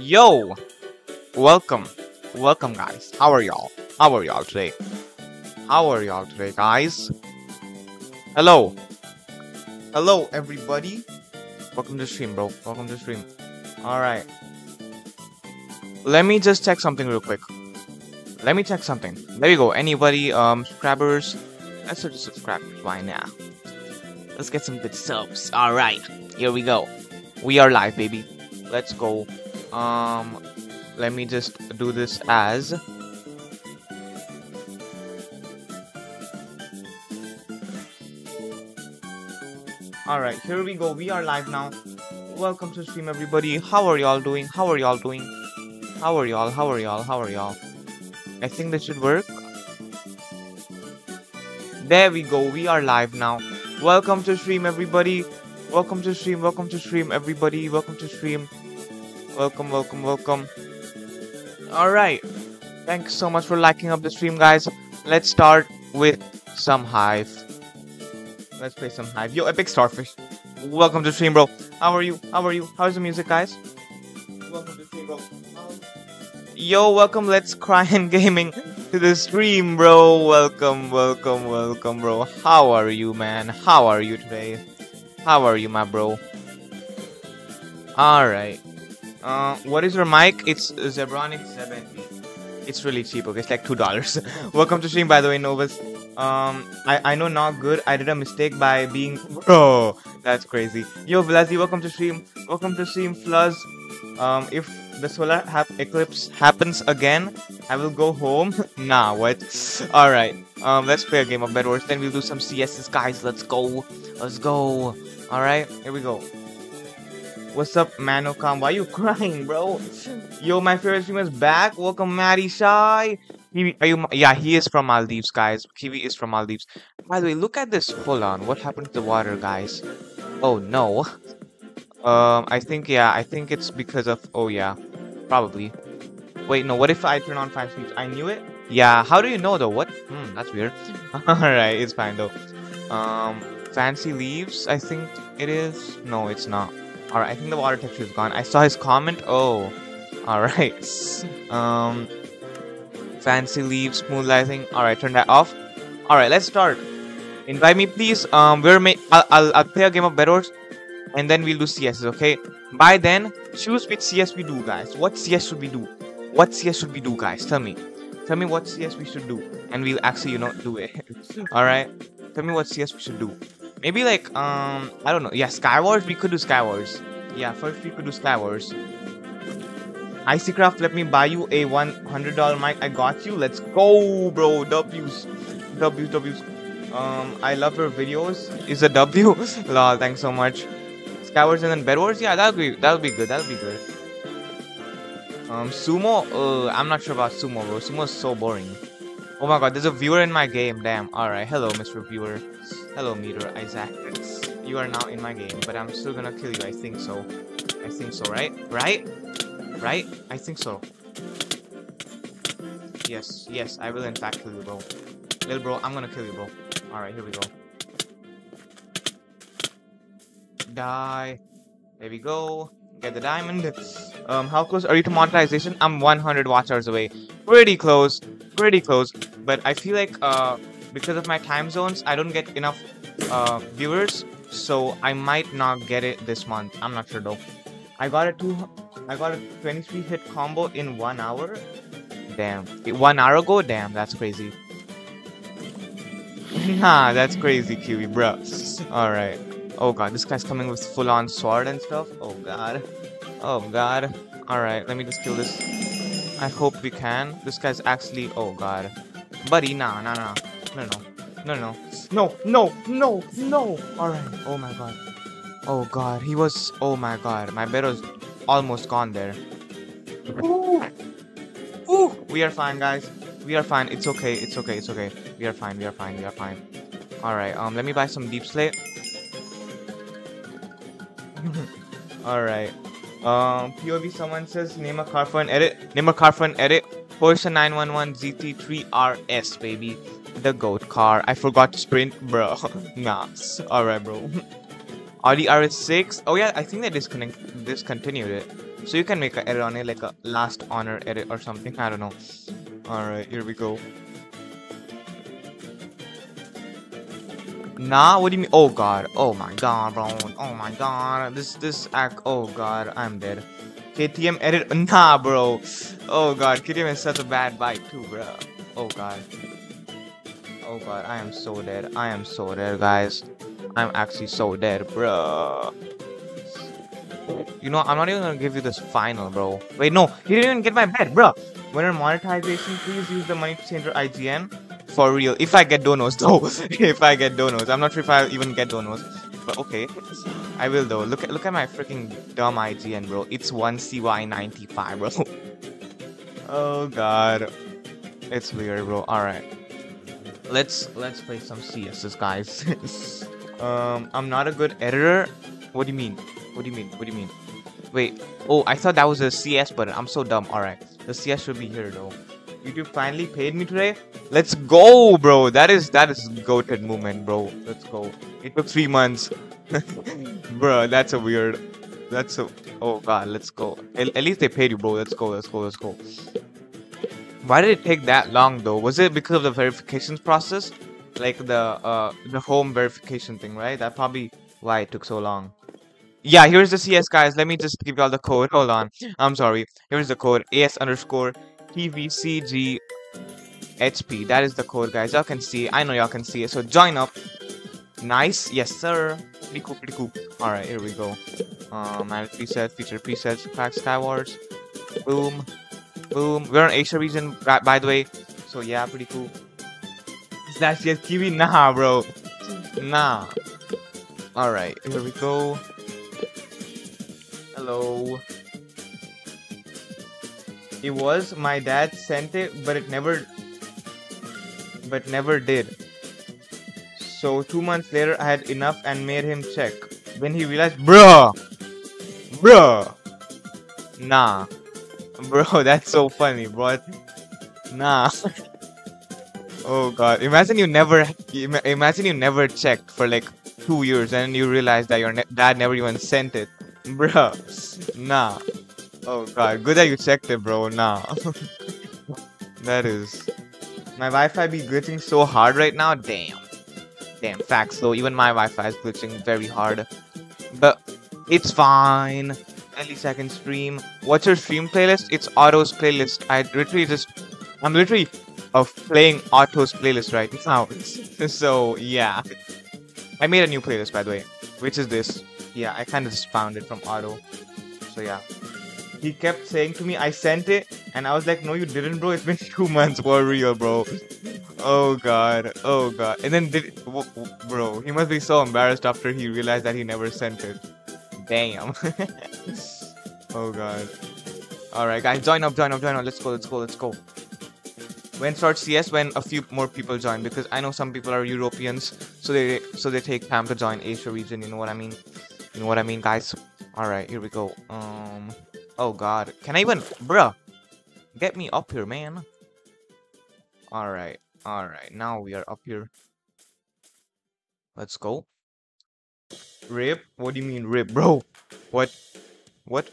Yo! Welcome. Welcome, guys. How are y'all? How are y'all today? How are y'all today, guys? Hello. Hello, everybody. Welcome to stream, bro. Welcome to stream. Alright. Let me just check something real quick. Let me check something. There you go. Anybody, um, subscribers? Let's search subscribers. Why now? Let's get some good subs. Alright. Here we go. We are live, baby. Let's go. Um, let me just do this as Alright, here we go. We are live now. Welcome to stream everybody. How are y'all doing? How are y'all doing? How are y'all? How are y'all? How are y'all? I think this should work. There we go. We are live now. Welcome to stream everybody. Welcome to stream. Welcome to stream everybody. Welcome to stream. Welcome, welcome, welcome. Alright. Thanks so much for liking up the stream, guys. Let's start with some Hive. Let's play some Hive. Yo, Epic Starfish. Welcome to stream, bro. How are you? How are you? How's the music, guys? Welcome to stream, bro. Yo, welcome. Let's cry and gaming to the stream, bro. Welcome, welcome, welcome, bro. How are you, man? How are you today? How are you, my bro? Alright. Uh, what is your mic? It's Zebronic 70. It's really cheap, okay? It's like $2. Welcome to stream, by the way, Novus. Um, I, I know not good. I did a mistake by being... Oh, that's crazy. Yo, Vlazi, welcome to stream. Welcome to stream, Fluzz. Um, if the solar eclipse happens again, I will go home. nah, what? Alright. Um, let's play a game of Bed Wars. Then we'll do some CSs, guys. Let's go. Let's go. Alright, here we go. What's up, Manocom? Why you crying, bro? Yo, my favorite streamer's back. Welcome, Maddie Shy. Kiwi, are you? Yeah, he is from Maldives, guys. Kiwi is from Maldives. By the way, look at this. Hold on. What happened to the water, guys? Oh no. Um, I think yeah. I think it's because of. Oh yeah, probably. Wait, no. What if I turn on five sleeps? I knew it. Yeah. How do you know though? What? Hmm. That's weird. All right. It's fine though. Um, fancy leaves. I think it is. No, it's not. All right. I think the water texture is gone. I saw his comment. Oh. All right. Um fancy leaves, smooth lighting. Alright, turn that off. Alright, let's start. Invite me, please. Um, we're ma I'll, I'll, I'll play a game of Bed Wars, and then we'll do CS, okay? By then, choose which CS we do, guys. What CS should we do? What CS should we do, guys? Tell me. Tell me what CS we should do, and we'll actually, you know, do it. Alright? Tell me what CS we should do. Maybe like, um, I don't know. Yeah, Skywars, we could do Skywars. Yeah, first we could do Skywars. Icycraft, let me buy you a $100 mic. I got you. Let's go, bro. W's. W's, W's. Um, I love your videos. Is a W? Lol, thanks so much. Skywars and then Bed Wars? Yeah, that'll be that'll be good. That'll be good. Um, Sumo? Uh, I'm not sure about Sumo, bro. Sumo is so boring. Oh my god, there's a viewer in my game. Damn. Alright, hello, Mr. Viewer. Hello, Meter Isaac. You are now in my game, but I'm still gonna kill you. I think so. I think so, right? Right? Right? I think so. Yes, yes, I will in fact kill you, bro. Little bro, I'm gonna kill you, bro. Alright, here we go. Die. There we go. Get the diamond. Um, how close are you to monetization? I'm 100 watch hours away. Pretty close. Pretty close. But I feel like, uh, because of my time zones, I don't get enough, uh, viewers. So I might not get it this month. I'm not sure though. I got a two I got a 23 hit combo in one hour. Damn. One hour ago? Damn, that's crazy. nah, that's crazy, Kiwi, bro. Alright. Oh god, this guy's coming with full on sword and stuff. Oh god. Oh god. Alright, let me just kill this. I hope we can. This guy's actually. Oh god. Buddy, nah, nah, nah. No, no. No, no. No, no, no, no. Alright. Oh my god. Oh god, he was. Oh my god, my bed was almost gone there. Ooh. Ooh. We are fine, guys. We are fine. It's okay. It's okay. It's okay. We are fine. We are fine. We are fine. All right. Um, let me buy some deep slate. All right. Um, POV. Someone says name a car for an edit. Name a car for an edit. Porsche 911 GT3 RS, baby. The goat car. I forgot to sprint, bro. nah. All right, bro. Audi RS6. Oh yeah, I think they discontinued it. So you can make an edit on it, like a last honor edit or something. I don't know. Alright, here we go. Nah, what do you mean? Oh god. Oh my god, bro. Oh my god. This this act. Oh god, I'm dead. KTM edit. Nah, bro. Oh god, KTM is such a bad bike too, bro. Oh god. Oh god, I am so dead. I am so dead, guys. I'm actually so dead, bro. You know, I'm not even gonna give you this final, bro. Wait, no, he didn't even get my bet, bro. Winner monetization, please use the money changer IGN. For real. If I get donos, though. if I get donos. I'm not sure if I'll even get donos. But okay. I will, though. Look at look at my freaking dumb IGN, bro. It's 1CY95, bro. oh, God. It's weird, bro. Alright. Let's let's play some CSs, guys. um, I'm not a good editor. What do you mean? What do you mean? What do you mean? Wait. Oh, I thought that was a CS button. I'm so dumb. Alright. The CS should be here, though. YouTube finally paid me today. Let's go, bro. That is that is goated movement, bro. Let's go. It took three months, bro. That's a weird. That's a. Oh god, let's go. At, at least they paid you, bro. Let's go. Let's go. Let's go. Why did it take that long, though? Was it because of the verifications process, like the uh the home verification thing, right? That probably why it took so long. Yeah, here's the CS, guys. Let me just give y'all the code. Hold on. I'm sorry. Here's the code. AS underscore TVCG HP. That is the code, guys. Y'all can see. I know y'all can see it. So join up. Nice. Yes, sir. Pretty cool, pretty cool. Alright, here we go. Um, manage preset, feature presets, crack Skywars. Boom. Boom. We're on Asia region, by the way. So yeah, pretty cool. Slash yes, Kiwi? Nah, bro. Nah. Alright, here we go. Hello. It was my dad sent it, but it never, but never did. So two months later, I had enough and made him check. When he realized, bruh, bruh, nah, bro, that's so funny, bro. Nah. oh god, imagine you never, imagine you never checked for like two years and you realize that your dad never even sent it, bruh. Nah. Oh god, good that you checked it, bro. Nah. that is... My Wi-Fi be glitching so hard right now. Damn. Damn, facts though. Even my Wi-Fi is glitching very hard. But it's fine. At least I can stream. What's your stream playlist? It's Otto's playlist. I literally just... I'm literally of playing Otto's playlist right now. so, yeah. I made a new playlist, by the way. Which is this. Yeah, I kind of just found it from Otto. So, yeah he kept saying to me, I sent it, and I was like, no, you didn't, bro. It's been two months for real, bro. Oh god, oh god. And then, did, bro, he must be so embarrassed after he realized that he never sent it. Damn. oh god. Alright, guys, join up, join up, join up. Let's go, let's go, let's go. When start CS, when a few more people join, because I know some people are Europeans, so they so they take time to join Asia region. You know what I mean? You know what I mean, guys? All right, here we go. Um. Oh god. Can I even... Bruh. Get me up here, man. Alright. Alright. Now we are up here. Let's go. Rip? What do you mean rip, bro? What? What?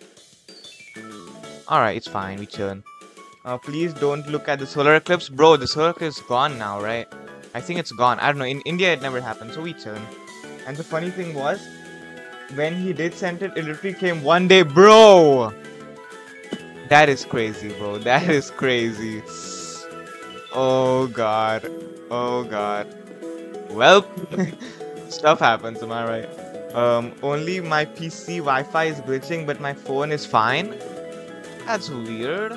Alright, it's fine. We chillin'. Uh, please don't look at the solar eclipse. Bro, the solar eclipse is gone now, right? I think it's gone. I don't know. In India, it never happened. So we chillin'. And the funny thing was, when he did send it, it literally came one day. Bro! That is crazy, bro. That is crazy. Oh god. Oh god. Well, stuff happens, am I right? Um, only my PC Wi-Fi is glitching, but my phone is fine. That's weird.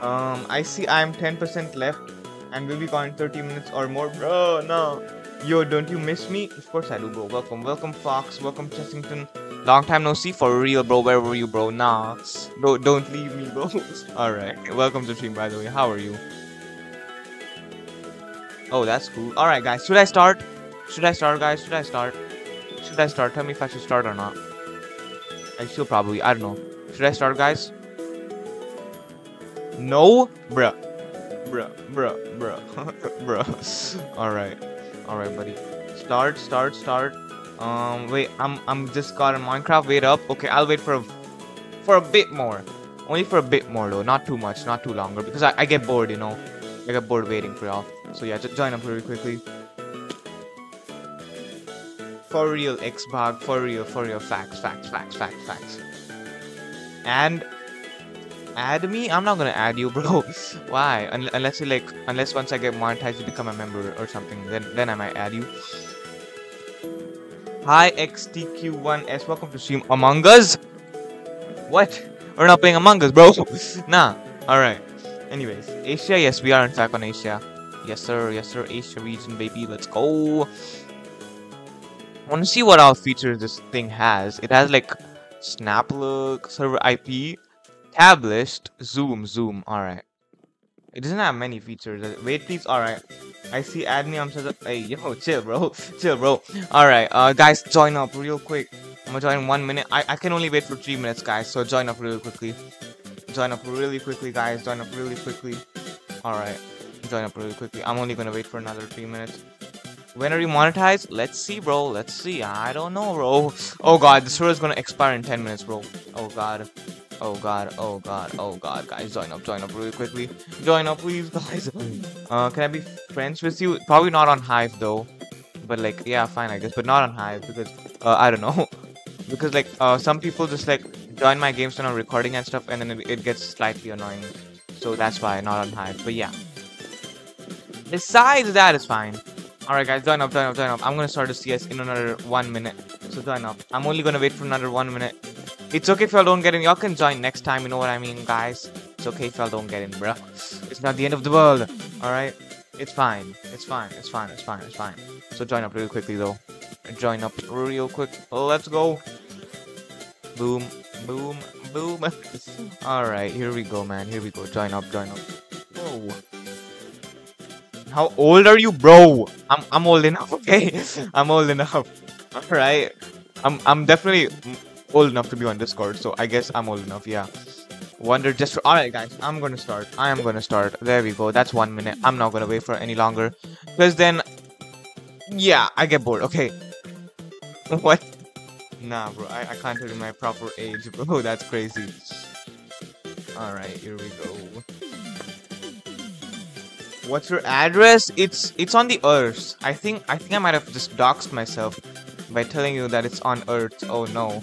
Um, I see I'm 10% left and we'll be gone in 30 minutes or more. Bro, no. Yo, don't you miss me? Of course I do, bro. Welcome, welcome, Fox. Welcome, Chessington. Long time no see for real, bro. Where were you, bro? Nah. Don't leave me, bro. Alright. Welcome to stream, by the way. How are you? Oh, that's cool. Alright, guys. Should I start? Should I start, guys? Should I start? Should I start? Tell me if I should start or not. I should probably. I don't know. Should I start, guys? No? Bruh. Bruh. Bruh. Bruh. Bruh. Alright. Alright, buddy. Start, start, start. Um, wait, I'm I'm just got in Minecraft. Wait up. Okay, I'll wait for a, for a bit more. Only for a bit more though, not too much, not too longer, because I, I get bored, you know. I get bored waiting for y'all. So yeah, just join up really quickly. For real, Xbog, for real, for real, facts, facts, facts, facts, facts. And add me? I'm not gonna add you, bro. Why? Un unless you like, unless once I get monetized, you become a member or something. Then, then I might add you. Hi XTQ1S, welcome to stream Among Us. What? We're not playing Among Us, bro. nah. All right. Anyways, Asia. Yes, we are in fact on Asia. Yes, sir. Yes, sir. Asia region, baby. Let's go. Want to see what all features this thing has. It has like snap look, server IP, tab list, zoom, zoom. All right. It doesn't have many features. Uh, wait, please. All right. I see me on such Hey, yo, chill, bro. chill, bro. All right, uh, guys, join up real quick. I'm gonna join in one minute. I, I can only wait for three minutes, guys. So join up really quickly. Join up really quickly, guys. Join up really quickly. All right. Join up really quickly. I'm only gonna wait for another three minutes. When are you monetized? Let's see, bro. Let's see. I don't know, bro. Oh god, the server is gonna expire in 10 minutes, bro. Oh god. Oh god, oh god, oh god, guys, join up, join up really quickly. Join up, please, guys. Uh, can I be friends with you? Probably not on Hive, though. But, like, yeah, fine, I guess. But not on Hive, because, uh, I don't know. because, like, uh, some people just, like, join my games when I'm recording and stuff, and then it, it gets slightly annoying. So that's why, not on Hive. But, yeah. Besides that, it's fine. Alright, guys, join up, join up, join up. I'm gonna start the CS in another one minute. So join up. I'm only gonna wait for another one minute. It's okay if y'all don't get in. Y'all can join next time, you know what I mean, guys? It's okay if y'all don't get in, bro. It's not the end of the world, alright? It's fine. It's fine. It's fine. It's fine. It's fine. So join up real quickly, though. Join up real quick. Let's go. Boom. Boom. Boom. alright, here we go, man. Here we go. Join up. Join up. Whoa. How old are you, bro? I'm I'm old enough, okay? I'm old enough. Alright. I'm I'm definitely old enough to be on Discord, so I guess I'm old enough, yeah. Wonder just for alright guys, I'm gonna start. I am gonna start. There we go. That's one minute. I'm not gonna wait for any longer. Because then Yeah, I get bored. Okay. what? Nah bro, I, I can't tell you my proper age, bro. That's crazy. Alright, here we go. What's your address? It's it's on the Earth. I think I think I might have just doxed myself by telling you that it's on Earth. Oh no.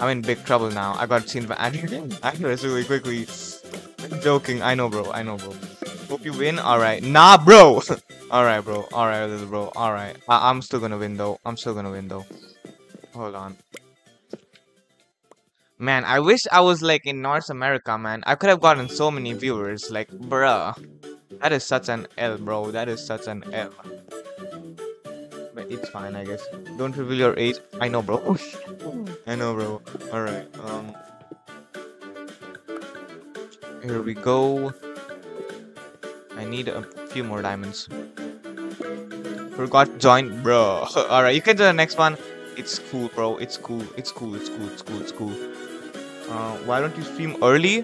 I'm in big trouble now. I got seen by address really quickly. I'm joking. I know, bro. I know, bro. Hope you win. Alright. Nah, bro. Alright, bro. Alright, little bro. Alright. I I'm still gonna win, though. I'm still gonna win, though. Hold on. Man, I wish I was, like, in North America, man. I could have gotten so many viewers. Like, bruh. That is such an L, bro. That is such an L it's fine, I guess. Don't reveal your age. I know, bro. I know, bro. Alright, um... Here we go. I need a few more diamonds. Forgot join, bro. Alright, you can do the next one. It's cool, bro. It's cool. It's cool. It's cool. It's cool. It's cool. Uh, why don't you stream early?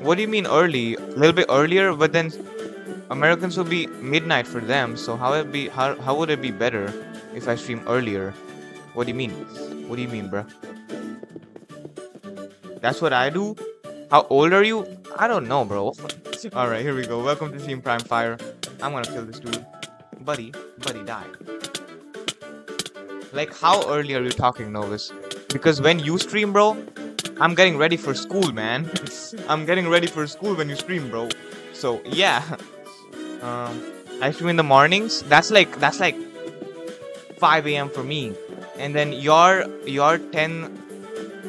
What do you mean early? A little bit earlier, but then Americans will be midnight for them, so how it be how how would it be better if I stream earlier? What do you mean? What do you mean, bruh? That's what I do? How old are you? I don't know, bro. Alright, here we go. Welcome to Team Prime Fire. I'm gonna kill this dude. Buddy, buddy, die. Like, how early are you talking, Novus? Because when you stream, bro, I'm getting ready for school, man. I'm getting ready for school when you stream, bro. So, yeah. Um, I stream in the mornings. That's like that's like 5 a.m. for me, and then your your 10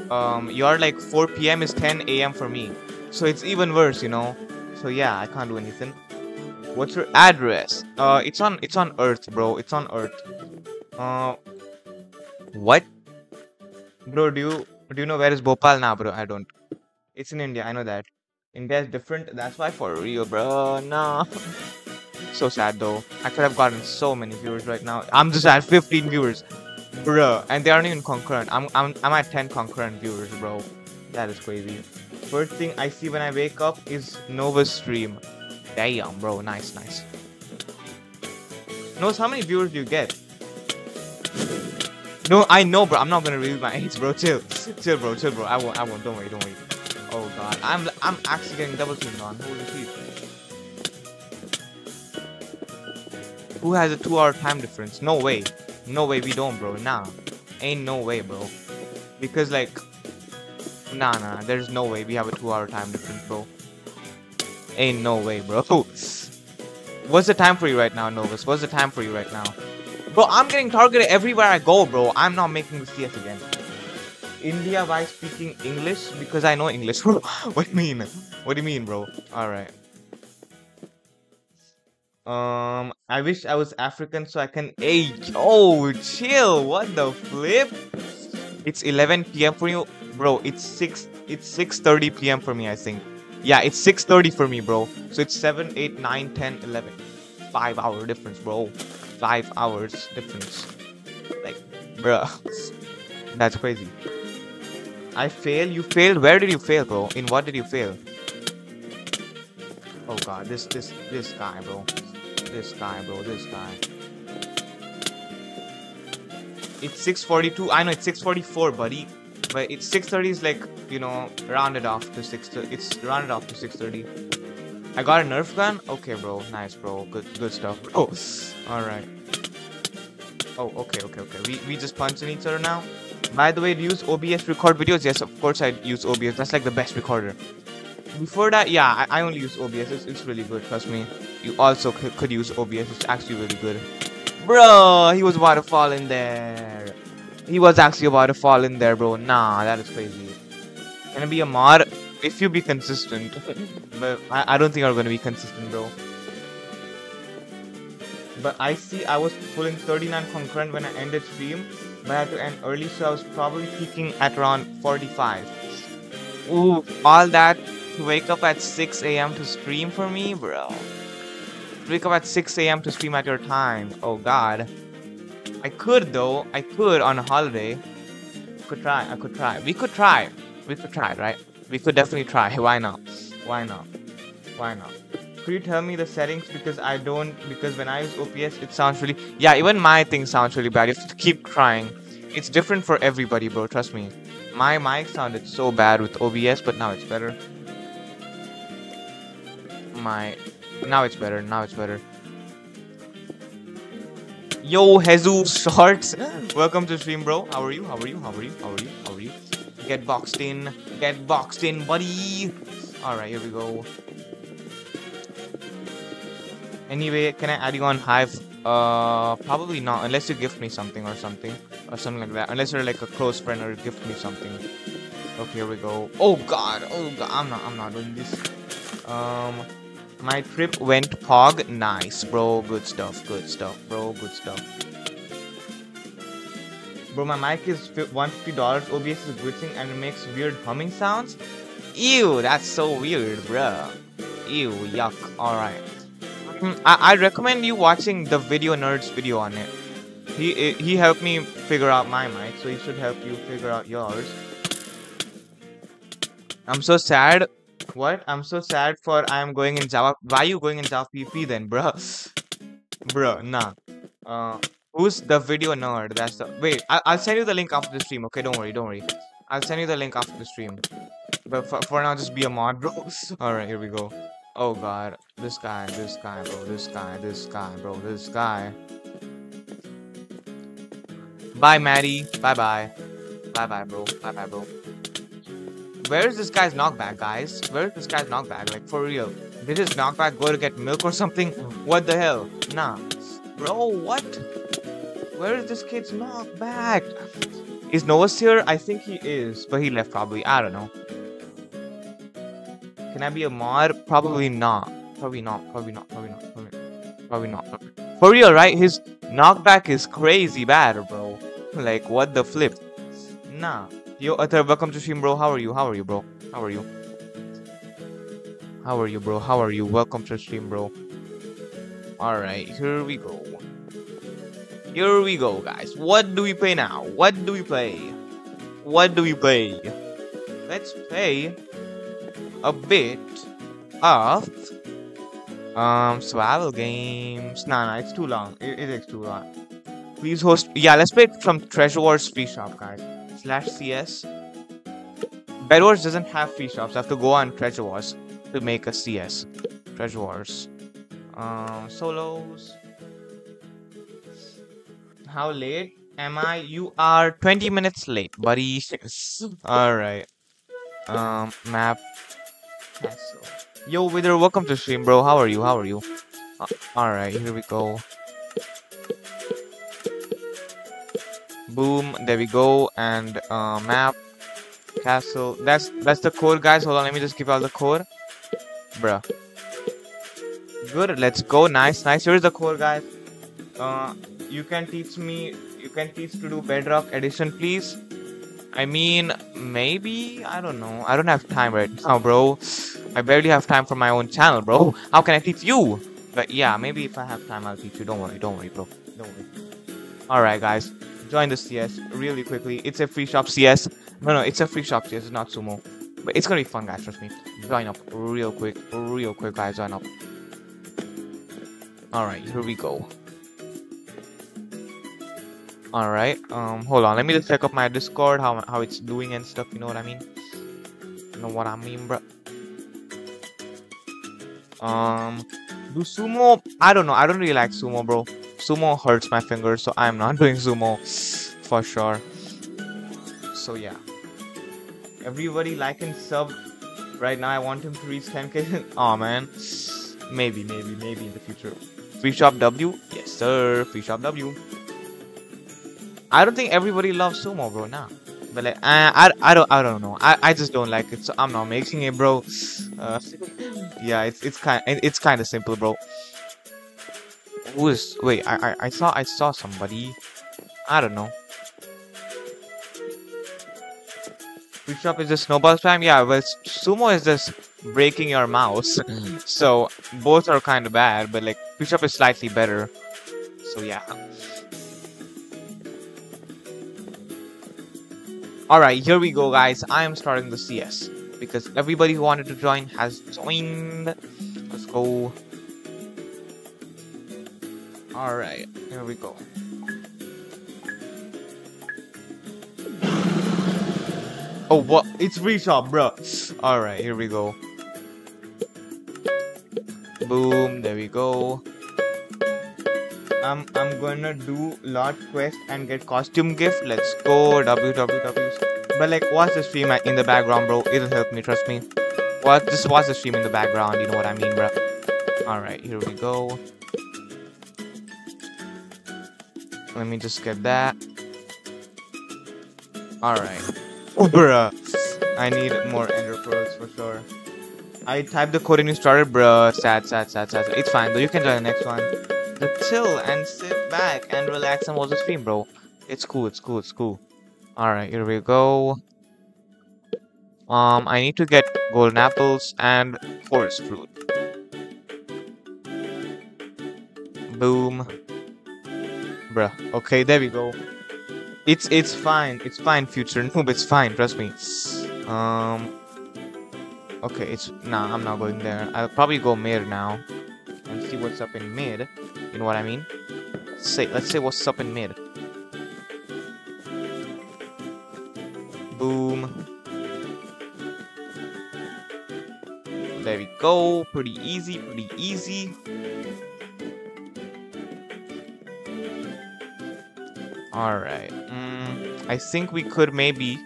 um your like 4 p.m. is 10 a.m. for me. So it's even worse, you know. So yeah, I can't do anything. What's your address? Uh, it's on it's on Earth, bro. It's on Earth. Uh, what? Bro, do you do you know where is Bhopal now, bro? I don't. It's in India. I know that. India is different. That's why for real, bro. Nah. So sad though. I could have gotten so many viewers right now. I'm just at 15 viewers. bro. And they aren't even concurrent. I'm, I'm, I'm at 10 concurrent viewers, bro. That is crazy. First thing I see when I wake up is Nova's stream. Damn, bro. Nice, nice. Knows how many viewers do you get? No, I know, bro. I'm not gonna reveal my age, bro. Chill, chill, bro. Chill, bro. I won't. I won't. Don't worry. Don't worry. God, I'm I'm actually getting double teamed on. Holy shit. Who has a two-hour time difference? No way. No way. We don't, bro. Nah. Ain't no way, bro. Because like, nah, nah. There's no way we have a two-hour time difference, bro. Ain't no way, bro. What's the time for you right now, Novus? What's the time for you right now? Bro, I'm getting targeted everywhere I go, bro. I'm not making the CS again. India by speaking English? Because I know English, what do you mean? What do you mean, bro? Alright. Um, I wish I was African so I can... Hey, oh, chill. What the flip? It's 11 p.m. for you? Bro, it's 6... It's 6.30 p.m. for me, I think. Yeah, it's 6.30 for me, bro. So it's 7, 8, 9, 10, 11. 5 hour difference, bro. 5 hours difference. Like, bruh. That's crazy. I fail? You failed? Where did you fail, bro? In what did you fail? Oh god, this, this, this guy, bro. This guy, bro. This guy. It's 6.42. I know, it's 6.44, buddy. But it's 6.30 is like, you know, rounded off to 6... It's rounded off to 6.30. I got a Nerf gun? Okay, bro. Nice, bro. Good good stuff. Oh, alright. Oh, okay, okay, okay. We, we just punching each other now? By the way, do you use OBS record videos? Yes, of course I use OBS. That's like the best recorder. Before that, yeah, I, I only use OBS. It's, it's really good, trust me. You also could use OBS. It's actually really good. Bro, he was about to fall in there. He was actually about to fall in there, bro. Nah, that is crazy. Can I be a mod? If you be consistent. but I, I don't think I'm gonna be consistent, bro. But I see I was pulling 39 concurrent when I ended stream. But I had to end early, was probably peaking at around 45. Ooh, all that to wake up at 6 a.m. to stream for me, bro. Wake up at 6 a.m. to stream at your time. Oh god. I could though. I could on a holiday. Could try. I could try. We could try. We could try, right? We could definitely try. Why not? Why not? Why not? Could you tell me the settings because I don't because when I use OBS it sounds really yeah even my thing sounds really bad. You have to keep trying. It's different for everybody, bro. Trust me. My mic sounded so bad with OBS, but now it's better. My now it's better. Now it's better. Yo, Jesus Shorts. Welcome to stream, bro. How are you? How are you? How are you? How are you? How are you? Get boxed in. Get boxed in, buddy. Alright, here we go. Anyway, can I add you on Hive? Uh, probably not, unless you gift me something or something. Or something like that. Unless you're like a close friend or gift me something. Okay, here we go. Oh god, oh god, I'm not, I'm not doing this. Um, my trip went pog. Nice, bro. Good stuff. Good stuff, bro. Good stuff. Bro, my mic is $150. OBS is glitching and it makes weird humming sounds. Ew, that's so weird, bro. Ew, yuck. Alright. Mm, I, I recommend you watching the video nerds video on it. He he helped me figure out my mic, so he should help you figure out yours. I'm so sad what? I'm so sad for I'm going in Java. Why are you going in Java PP then, bro? bro, nah. Uh, who's the video nerd? That's the. Wait, I I'll send you the link after the stream. Okay, don't worry, don't worry. I'll send you the link after the stream. But for, for now, just be a mod, bro. All right, here we go. Oh god, this guy, this guy, bro, this guy, this guy, bro, this guy. Bye, Maddie. Bye, bye. Bye, bye, bro. Bye, bye, bro. Where is this guy's knockback, guys? Where is this guy's knockback? Like, for real. Did his knockback go to get milk or something? What the hell? Nah. Bro, what? Where is this kid's knockback? Is Novus here? I think he is, but he left probably. I don't know. Can I be a mod? Probably not. Probably not. Probably not. Probably not. Probably, not. For real, right? His knockback is crazy bad, bro. Like, what the flip? Nah. Yo, Atar, welcome to stream, bro. How are you? How are you, bro? How are you? How are you, bro? How are you? Welcome to stream, bro. Alright, here we go. Here we go, guys. What do we play now? What do we play? What do we play? Let's play a bit of Um, survival games. Nah, nah, it's too long. It, it takes too long. Please host. Yeah, let's play it from Treasure Wars free shop, guys. Slash CS. Bed Wars doesn't have free shops. I have to go on Treasure Wars to make a CS. Treasure Wars. Um, solos. How late am I? You are 20 minutes late, buddy. Alright. Um, map. Yo, Wither, welcome to stream, bro. How are you? How are you? Uh, Alright, here we go. Boom, there we go. And uh, map, castle. That's that's the core, guys. Hold on, let me just give out the core. Bruh. Good, let's go. Nice, nice. Here's the core, guys. Uh, you can teach me. You can teach to do Bedrock Edition, please. I mean, maybe I don't know. I don't have time right now, bro. I barely have time for my own channel, bro. Oh. How can I teach you? But yeah, maybe if I have time, I'll teach you. Don't worry, don't worry, bro. Don't worry. Alright, guys. Join the CS really quickly. It's a free shop CS. No, no, it's a free shop CS, it's not sumo. But it's gonna be fun, guys, trust me. Join up real quick. Real quick, guys. Join up. Alright, here we go. Alright, um, hold on. Let me just check up my Discord, how, how it's doing and stuff. You know what I mean? You know what I mean, bro? Um, do sumo? I don't know. I don't really like sumo, bro. Sumo hurts my fingers, so I'm not doing sumo for sure. So yeah. Everybody like and sub right now. I want him to reach 10k. oh man. Maybe, maybe, maybe in the future. Free shop W? Yes, sir. Free shop W. I don't think everybody loves sumo, bro. Nah. But like, I, I, I don't, I don't know. I, I just don't like it, so I'm not making it, bro. Uh, yeah, it's, it's kind, it's kind of simple, bro. Who is? Wait, I, I, I saw, I saw somebody. I don't know. Free shop is just snowball spam. Yeah, but sumo is just breaking your mouse. so both are kind of bad, but like free shop is slightly better. So yeah. Alright, here we go guys. I am starting the CS. Because everybody who wanted to join has joined. Let's go. Alright, here we go. Oh, what? It's reshop, bro. Alright, here we go. Boom, there we go. I'm I'm gonna do lot quest and get costume gift. Let's go www. But like, watch the stream in the background, bro. It'll help me. Trust me. What? Just watch the stream in the background. You know what I mean, bro. All right, here we go. Let me just get that. All right. Bruh. I need more ender pearls for sure. I typed the code and you started, bruh. Sad, sad, sad, sad. It's fine though. You can join the next one chill and sit back and relax and watch the stream, bro. It's cool, it's cool, it's cool. Alright, here we go. Um, I need to get golden apples and forest fruit. Boom. Bruh. Okay, there we go. It's it's fine. It's fine, future noob. It's fine. Trust me. Um. Okay, it's nah. I'm not going there. I'll probably go mid now and see what's up in mid. You know what I mean? Say, let's say what's up in mid. Boom. There we go. Pretty easy, pretty easy. Alright. Mm, I think we could maybe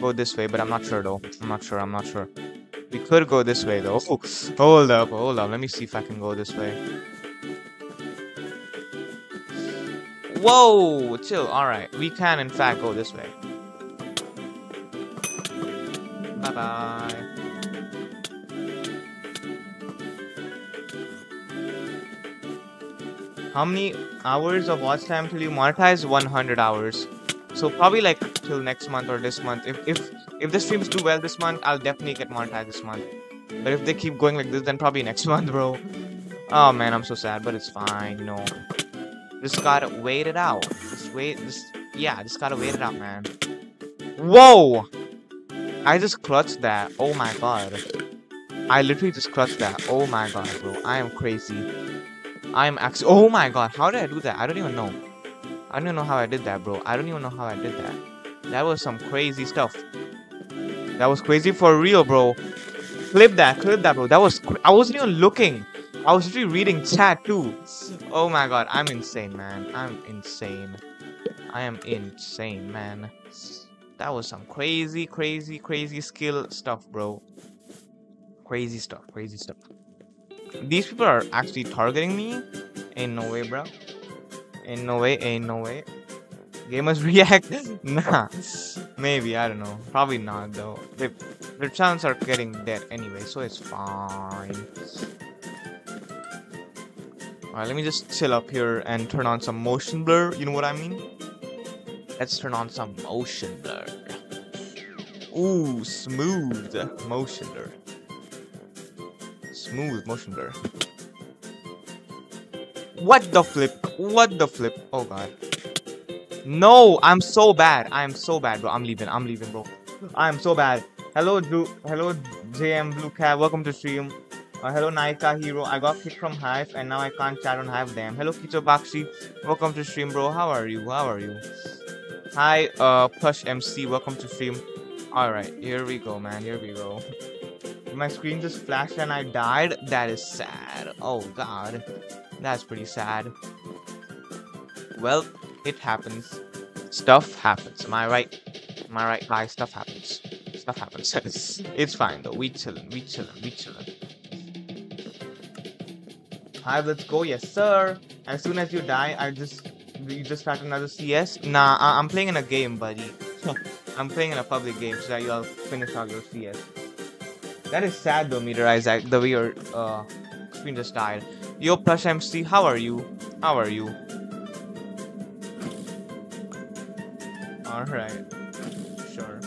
go this way, but I'm not sure though. I'm not sure, I'm not sure. We could go this way though. Oh, hold up, hold up. Let me see if I can go this way. Whoa! Chill. Alright. We can, in fact, go this way. Bye-bye. How many hours of watch time till you monetize? 100 hours. So probably like till next month or this month. If if if the streams do well this month, I'll definitely get monetized this month. But if they keep going like this, then probably next month, bro. Oh man, I'm so sad, but it's fine, you know. Just gotta wait it out. Just wait. Just yeah. Just gotta wait it out, man. Whoa! I just clutched that. Oh my god. I literally just clutched that. Oh my god, bro. I am crazy. I am actually. Oh my god. How did I do that? I don't even know. I don't even know how I did that, bro. I don't even know how I did that. That was some crazy stuff. That was crazy for real, bro. Clip that, clip that, bro. That was. I wasn't even looking. I was literally reading chat too. Oh my god, I'm insane, man. I'm insane. I am insane, man. That was some crazy, crazy, crazy skill stuff, bro. Crazy stuff, crazy stuff. These people are actually targeting me? Ain't no way, bro. Ain't no way, ain't no way. Gamers react? nah. Maybe, I don't know. Probably not, though. They, their channels are getting dead anyway, so it's fine. Alright, let me just chill up here and turn on some motion blur. You know what I mean? Let's turn on some motion blur. Ooh, smooth motion blur. Smooth motion blur. What the flip? What the flip? Oh god. No, I'm so bad. I am so bad, bro. I'm leaving. I'm leaving, bro. I am so bad. Hello, Drew. Hello, JM Blue Cat. Welcome to stream. Uh, hello Naika Hero, I got kicked from Hive and now I can't chat on Hive damn. Hello Kito Bakshi, welcome to stream bro, how are you, how are you? Hi uh Plush MC, welcome to stream. Alright, here we go man, here we go. My screen just flashed and I died, that is sad. Oh god, that's pretty sad. Well, it happens. Stuff happens, am I right? Am I right guys? Stuff happens. Stuff happens. it's fine though, we chillin', we chillin', we chillin'. Hi, let's go. Yes, sir. As soon as you die, I just you just start another CS. Nah, I am playing in a game, buddy. I'm playing in a public game so that you'll finish out your CS. That is sad though, Meter Isaac, the way your uh, screen just died. Yo, Plush MC, how are you? How are you? Alright. Sure.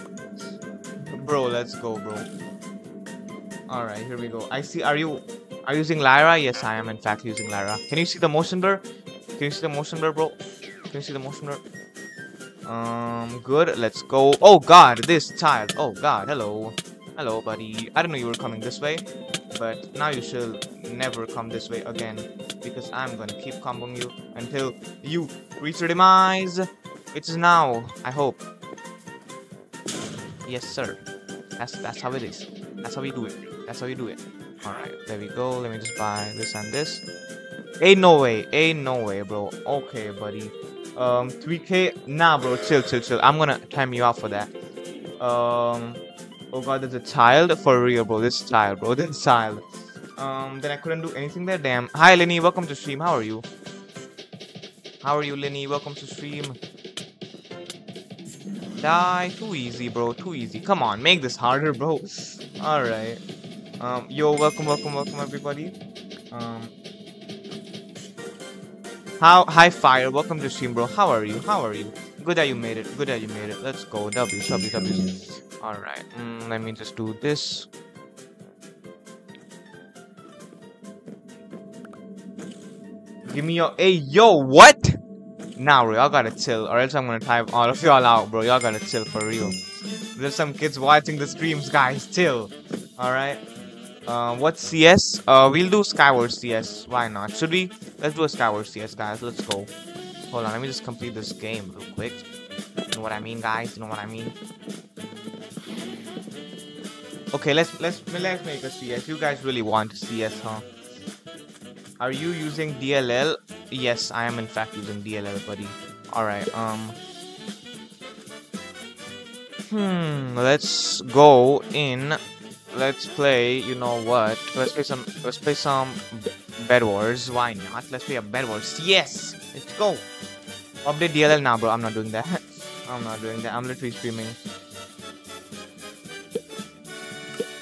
Bro, let's go, bro. Alright, here we go. I see, are you are you using Lyra? Yes, I am in fact using Lyra. Can you see the motion blur? Can you see the motion blur, bro? Can you see the motion blur? Um, good. Let's go. Oh God, this child. Oh God, hello, hello, buddy. I didn't know you were coming this way, but now you shall never come this way again because I'm gonna keep comboing you until you reach your demise. It is now. I hope. Yes, sir. That's that's how it is. That's how we do it. That's how we do it. Alright, there we go. Let me just buy this and this. Ain't no way. Ain't no way, bro. Okay, buddy. Um, 3k? Nah, bro. Chill, chill, chill. I'm gonna time you out for that. Um, oh god, there's a child? For real, bro. This child, bro. This child. Um, then I couldn't do anything there. Damn. Hi, Lenny. Welcome to stream. How are you? How are you, Lenny? Welcome to stream. Die. Too easy, bro. Too easy. Come on. Make this harder, bro. Alright. Um, yo, welcome, welcome, welcome, everybody. Um, how, hi, Fire, welcome to stream, bro. How are you? How are you? Good that you made it. Good that you made it. Let's go. W, W, W. Alright, mm, let me just do this. Give me your. Hey, yo, what? Now, nah, y'all gotta chill, or else I'm gonna type all of y'all out, bro. Y'all gotta chill for real. There's some kids watching the streams, guys. Chill. Alright. Uh, what CS? Uh, we'll do Skywars CS. Why not? Should we? Let's do a Skywars CS, guys. Let's go. Hold on, let me just complete this game real quick. You know what I mean, guys? You know what I mean? Okay, let's let's let's make a CS. You guys really want CS, huh? Are you using DLL? Yes, I am in fact using DLL, buddy. Alright, um... Hmm, let's go in let's play, you know what? Let's play some let's play some Bed Wars. Why not? Let's play a Bed Wars. Yes! Let's go! Update DLL now, bro. I'm not doing that. I'm not doing that. I'm literally streaming.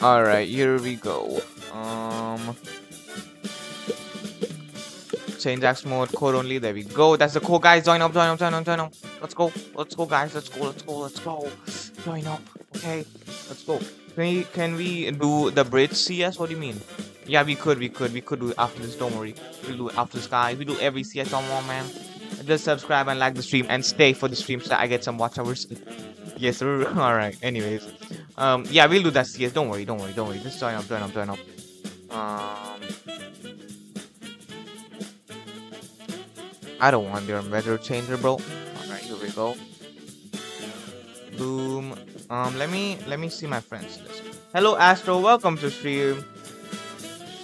Alright, here we go. Um change X mode, code only. There we go. That's the code, guys. Join up, join up, join up, join up. Let's go. Let's go, guys. Let's go, let's go, let's go. Join up. Okay. Let's go. Can we, can we do the bridge CS? What do you mean? Yeah, we could, we could, we could do it after this, don't worry. We'll do it after this, guys. We do every CS on one, man. Just subscribe and like the stream and stay for the stream so I get some watch hours. yes, sir. Alright, anyways. Um, yeah, we'll do that CS. Don't worry, don't worry, don't worry. Just join up, join up, join up. Um, I don't want your weather changer, bro. Alright, here we go. Boom. Um, let me let me see my friends list. Hello, Astro. Welcome to stream.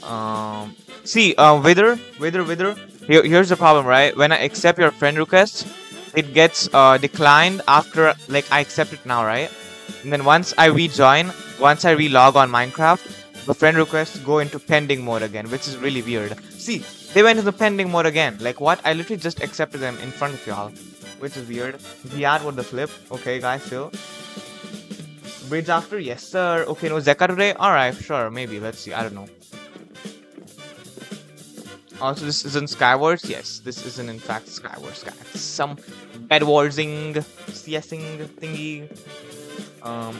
Um, see, uh, Wither, Wither, Wither. Here, here's the problem, right? When I accept your friend request, it gets uh declined after like I accept it now, right? And then once I rejoin, once I relog on Minecraft, the friend requests go into pending mode again, which is really weird. See, they went into pending mode again. Like what? I literally just accepted them in front of y'all, which is weird. The ad with the flip. Okay, guys, still. Bridge after? Yes, sir. Okay, no Zeqa today? Alright, sure, maybe. Let's see. I don't know. Also, this isn't Skywars? Yes, this isn't in fact Skywars, guys. Some bedwarsing, CSing thingy. Um,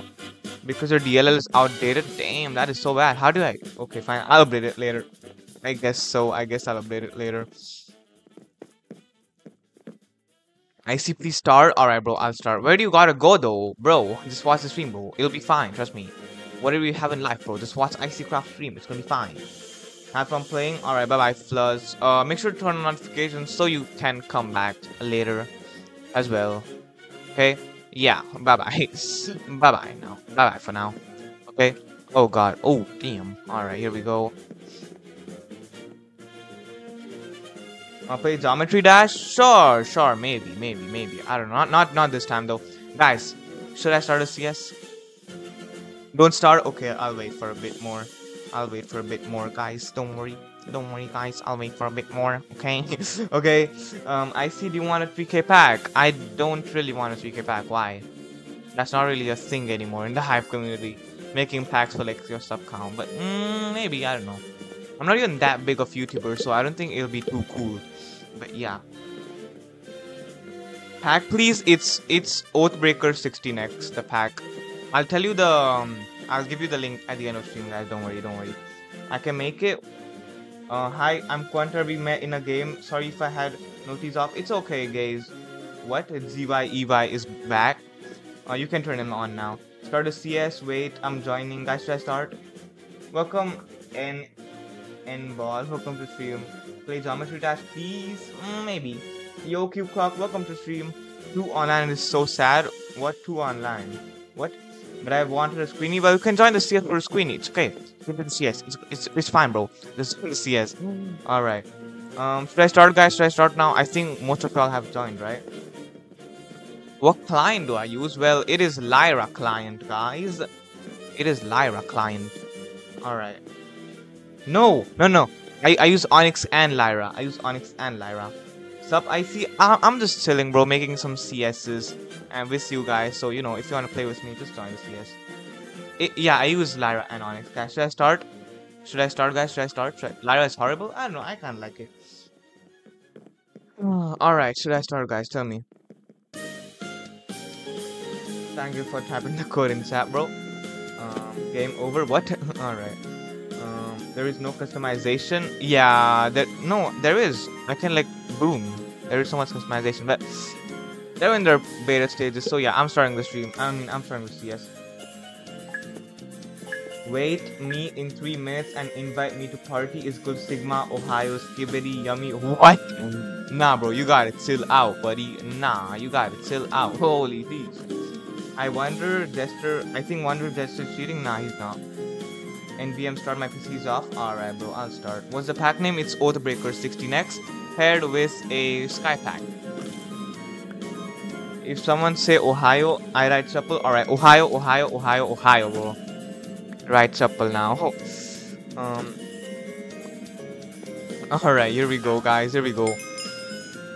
because your DLL is outdated? Damn, that is so bad. How do I... Okay, fine. I'll update it later. I guess so. I guess I'll update it later. I see please start. Alright, bro, I'll start. Where do you gotta go, though? Bro, just watch the stream, bro. It'll be fine, trust me. Whatever you have in life, bro, just watch Icy Craft stream. It's gonna be fine. Have fun playing. Alright, bye-bye, Fluzz. Uh, make sure to turn on notifications so you can come back later as well. Okay? Yeah, bye-bye. bye-bye now. Bye-bye for now. Okay? Oh, God. Oh, damn. Alright, here we go. I'll play Geometry Dash? Sure, sure, maybe, maybe, maybe. I don't know. Not, not, not this time, though. Guys, should I start a CS? Don't start? Okay, I'll wait for a bit more. I'll wait for a bit more, guys. Don't worry. Don't worry, guys. I'll wait for a bit more, okay? okay, um, I see Do you want a 3k pack. I don't really want a 3k pack. Why? That's not really a thing anymore in the Hive community. Making packs for, like, your sub count. But, mm, maybe. I don't know. I'm not even that big of YouTuber, so I don't think it'll be too cool. But, yeah. Pack, please. It's, it's Oathbreaker 16x, the pack. I'll tell you the... Um, I'll give you the link at the end of stream, guys. Don't worry, don't worry. I can make it. Uh, hi, I'm Quanter. We met in a game. Sorry if I had notice off. It's okay, guys. What? ZY is back. Uh, you can turn him on now. Start a CS. Wait, I'm joining. Guys, should I start? Welcome, N. N ball. Welcome to stream. Play Geometry Dash, please. Mm, maybe. Yo, Cube Clock. Welcome to stream. Two online is so sad. What? Two online? What? But I wanted a Squeenie. Well, you can join the CS for a Squeenie. It's okay. Get the CS. It's, it's, it's fine, bro. Just the CS. Alright. Um, should I start, guys? Should I start now? I think most of y'all have joined, right? What client do I use? Well, it is Lyra client, guys. It is Lyra client. Alright. No, no, no. I, I use Onix and Lyra. I use Onix and Lyra. Sup, I see. I'm just chilling, bro, making some CSs and with you guys. So, you know, if you want to play with me, just join the CS. It, yeah, I use Lyra and Onix. Guys, should I start? Should I start, guys? Should I start? Should I... Lyra is horrible? I don't know. I kind of like it. Alright, should I start, guys? Tell me. Thank you for tapping the code in chat, bro. Um, game over. What? Alright. There is no customization. Yeah, there. No, there is. I can, like, boom. There is so much customization, but they're in their beta stages, so yeah, I'm starting the stream. I mean, I'm starting the CS. Wait me in three minutes and invite me to party is good Sigma, Ohio, Skibidi, Yummy. What? Nah, bro, you gotta chill out, buddy. Nah, you gotta chill out. Holy jeez. I wonder, Jester. I think Wonder Jester's cheating. Nah, he's not. NVM start my PC's off. Alright, bro, I'll start. What's the pack name? It's Oathbreaker 16x paired with a Sky pack. If someone say Ohio, I write supple. Alright, Ohio, Ohio, Ohio, Ohio, bro. Write supple now. Um. Alright, here we go, guys. Here we go.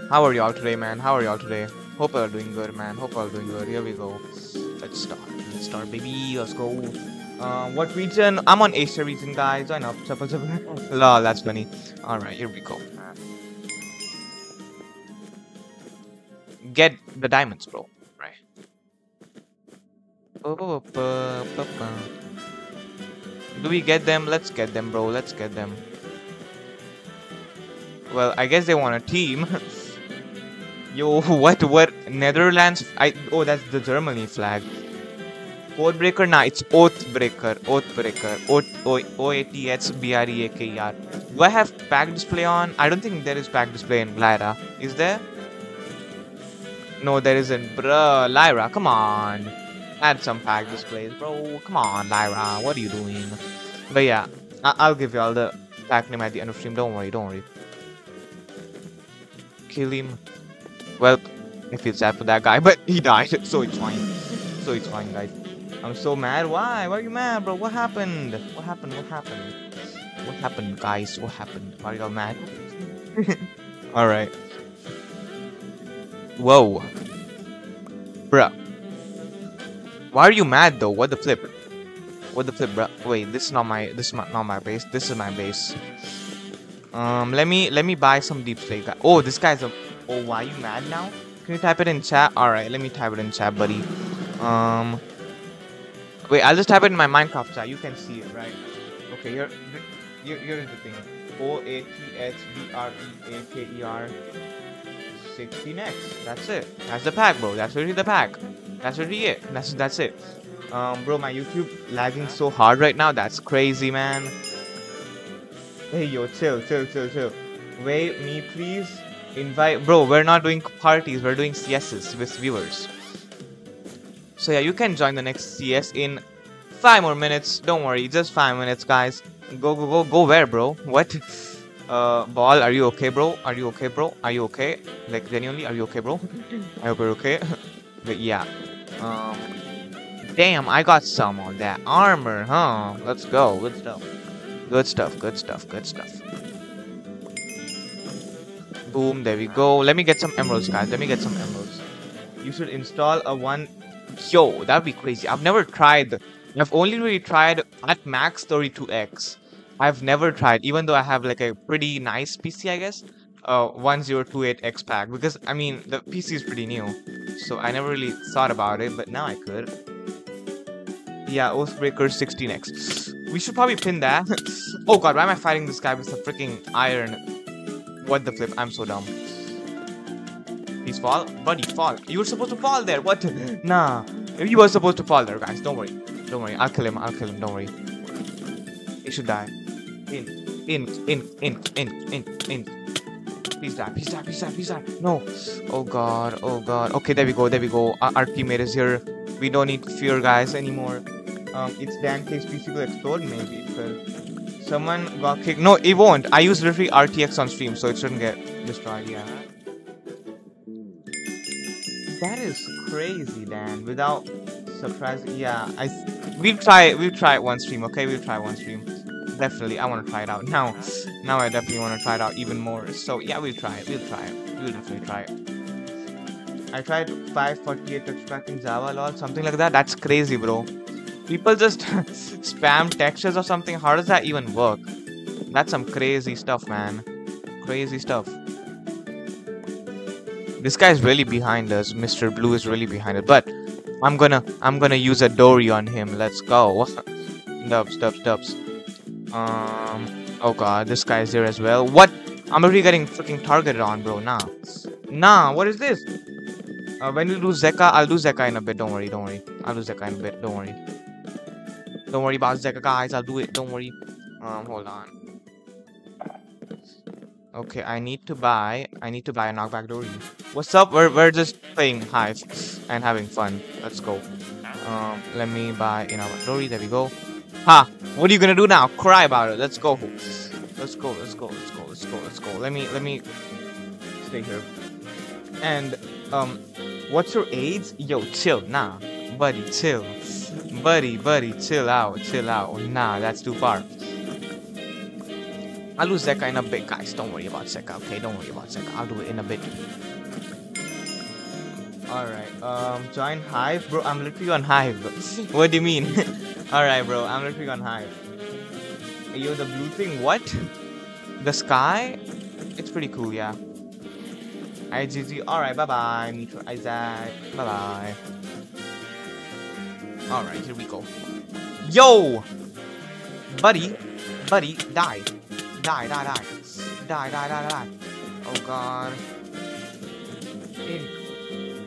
How are y'all today, man? How are y'all today? Hope you're doing good, man. Hope you're doing good. Here we go. Let's start. Let's start, baby. Let's go. Um, what region? I'm on Asia region, guys. I know. Supple, supple. Lol, that's funny. Alright, here we go. get the diamonds, bro. Right. Do we get them? Let's get them, bro. Let's get them. Well, I guess they want a team. Yo, what? What? Netherlands? I. Oh, that's the Germany flag. Code breaker? Nah, it's oath breaker. Oath breaker. O A T H B R E A K E R. Do I have pack display on? I don't think there is pack display in Lyra. Is there? No, there isn't. Bruh, Lyra, come on. Add some pack displays, bro. Come on, Lyra. What are you doing? But yeah, I will give you all the pack name at the end of stream. Don't worry, don't worry. Kill him. Well, I feel sad for that guy, but he died, so it's fine. So it's fine, guys. I'm so mad. Why? Why are you mad, bro? What happened? What happened? What happened? What happened, guys? What happened? Why are you all mad? Alright. Whoa. Bruh. Why are you mad though? What the flip? What the flip, bruh? Wait, this is not my this is not my base. This is my base. Um, let me let me buy some deep slate. Oh, this guy's a. Oh, why are you mad now? Can you type it in chat? All right, let me type it in chat, buddy. Um, Wait, I'll just type it in my Minecraft chat. You can see it, right? Okay, here, here, here is the thing. O A T H B R E A K E R 16x. That's it. That's the pack, bro. That's really the pack. That's really it. That's that's it. Um, bro, my YouTube lagging so hard right now. That's crazy, man. Hey, yo, chill, chill, chill, chill. Wait, me, please. Invite, bro. We're not doing parties. We're doing CSs with viewers. So yeah, you can join the next CS in five more minutes. Don't worry, just five minutes, guys. Go, go, go, go where, bro? What? Uh, ball, are you okay, bro? Are you okay, bro? Are you okay? Like, genuinely, are you okay, bro? I hope you're okay. but yeah. Um, damn, I got some on that armor, huh? Let's go. Good stuff. Good stuff, good stuff, good stuff. Boom, there we go. Let me get some emeralds, guys. Let me get some emeralds. You should install a one Yo, that'd be crazy. I've never tried. I've only really tried at max 32x. I've never tried, even though I have like a pretty nice PC, I guess. Uh, 1028x pack because I mean the PC is pretty new, so I never really thought about it, but now I could. Yeah, Oathbreaker 16x. We should probably pin that. oh god, why am I fighting this guy with a freaking iron? What the flip? I'm so dumb. Please fall. Buddy, fall. You were supposed to fall there. What? Nah. You were supposed to fall there, guys. Don't worry. Don't worry. I'll kill him. I'll kill him. Don't worry. He should die. In. In. In. In. In. In. In. Please die. Please die. Please die. Please die. No. Oh god. Oh god. Okay, there we go. There we go. Our, our teammate is here. We don't need fear guys anymore. Um, it's Dan case PC will explode maybe. Someone got kicked. No, it won't. I use literally RTX on stream, so it shouldn't get destroyed. Yeah. That is crazy, Dan. Without surprising, yeah. I we'll try we'll try it one stream. Okay, we'll try one stream. Definitely, I want to try it out now. Now I definitely want to try it out even more. So yeah, we'll try it. We'll try it. We'll definitely try it. I tried 548 text extracting Java lol, something like that. That's crazy, bro. People just spam textures or something. How does that even work? That's some crazy stuff, man. Crazy stuff. This guy is really behind us. Mr. Blue is really behind it. But I'm gonna I'm gonna use a dory on him. Let's go. dubs, dubs, dubs. Um oh god, this guy's there as well. What? I'm already getting freaking targeted on, bro. Nah. Nah, what is this? Uh, when you do Zeqa, I'll do Zeqa in a bit. Don't worry, don't worry. I'll do Zeqa in a bit. Don't worry. Don't worry about Zeqa, guys. I'll do it. Don't worry. Um, hold on. Okay, I need to buy. I need to buy a knockback dory. What's up? We're we're just playing Hive and having fun. Let's go. Um, let me buy a knockback dory. There we go. Ha! What are you gonna do now? Cry about it. Let's go. Let's go. Let's go. Let's go. Let's go. Let's go. Let me let me stay here. And um, what's your age? Yo, chill. Nah, buddy, chill. Buddy, buddy, chill out. Chill out. Nah, that's too far. I'll lose Zeqa in a bit, guys. Don't worry about Zeqa, okay? Don't worry about Zeqa. I'll do it in a bit. Alright, um, join Hive? Bro, I'm literally on Hive. what do you mean? Alright, bro, I'm literally on Hive. Yo, the blue thing, what? The sky? It's pretty cool, yeah. IGG, alright, bye-bye. Meet for Isaac. Bye-bye. Alright, here we go. Yo! Buddy, buddy, die. Die, die, die. Die, die, die, die. Oh god. In.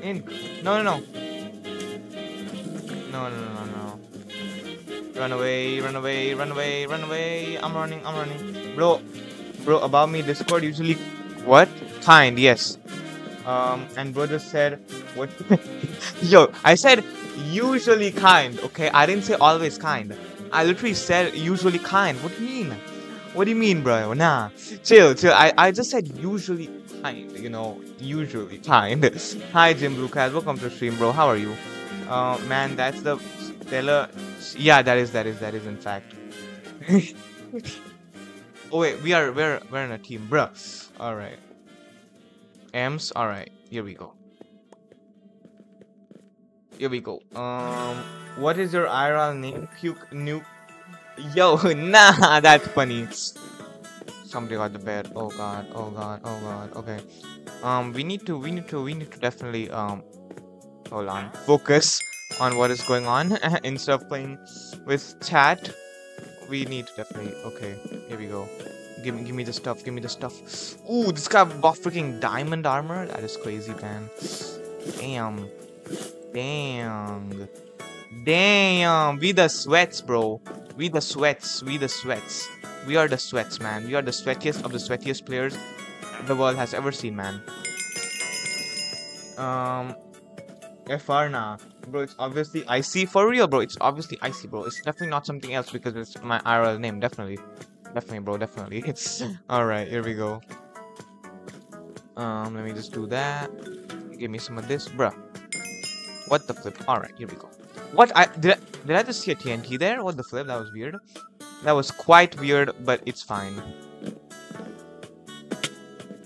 In. No, no, no. No, No, no, no. Run away, run away, run away, run away. I'm running, I'm running. Bro, bro, about me, Discord usually... What? Kind, yes. Um, and bro just said... What? Yo, I said usually kind, okay? I didn't say always kind. I literally said usually kind. What do you mean? What do you mean, bro? Nah. Chill, chill. I, I just said usually kind, you know, usually kind. Hi, Jim Lucas. Welcome to stream, bro. How are you? Uh, man, that's the stellar. Yeah, that is, that is, that is, in fact. oh wait, we are, we're, we're in a team, bro. All right. M's. All right. Here we go. Here we go. Um, what is your IRL name? Puke nuke. Yo, nah, that's funny. Somebody got the bed. Oh god. Oh god. Oh god. Okay. Um, we need to. We need to. We need to definitely. Um, hold on. Focus on what is going on instead of playing with chat. We need to definitely. Okay. Here we go. Give me, give me the stuff. Give me the stuff. Ooh, this guy got freaking diamond armor. That is crazy, man. Damn. Damn. Damn. We the sweats, bro. We the sweats. We the sweats. We are the sweats, man. We are the sweatiest of the sweatiest players the world has ever seen, man. Um, Farna, bro. It's obviously icy for real, bro. It's obviously icy, bro. It's definitely not something else because it's my IRL name. Definitely, definitely, bro. Definitely. It's all right. Here we go. Um, let me just do that. Give me some of this, bruh. What the flip? All right, here we go. What I did? I, did I just see a TNT there? What the flip? That was weird. That was quite weird, but it's fine.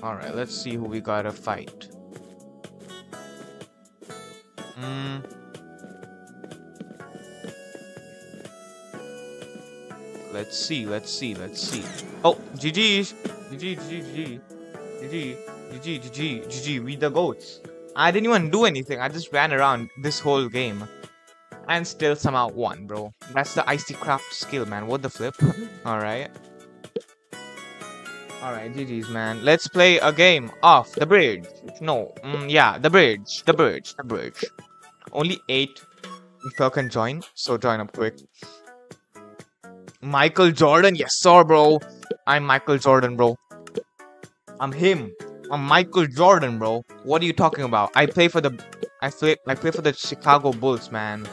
Alright, let's see who we gotta fight. Mm. Let's see, let's see, let's see. Oh, GG's! GG! GG, GG, GG, GG, GG, GG, we the goats. I didn't even do anything, I just ran around this whole game. And still somehow won, bro. That's the icy craft skill, man. What the flip? Alright. Alright, GG's, man. Let's play a game off the bridge. No, mm, yeah, the bridge, the bridge, the bridge. Only eight people can join, so join up quick. Michael Jordan, yes sir, bro. I'm Michael Jordan, bro. I'm him. I'm Michael Jordan, bro. What are you talking about? I play for the, I play, I play for the Chicago Bulls, man.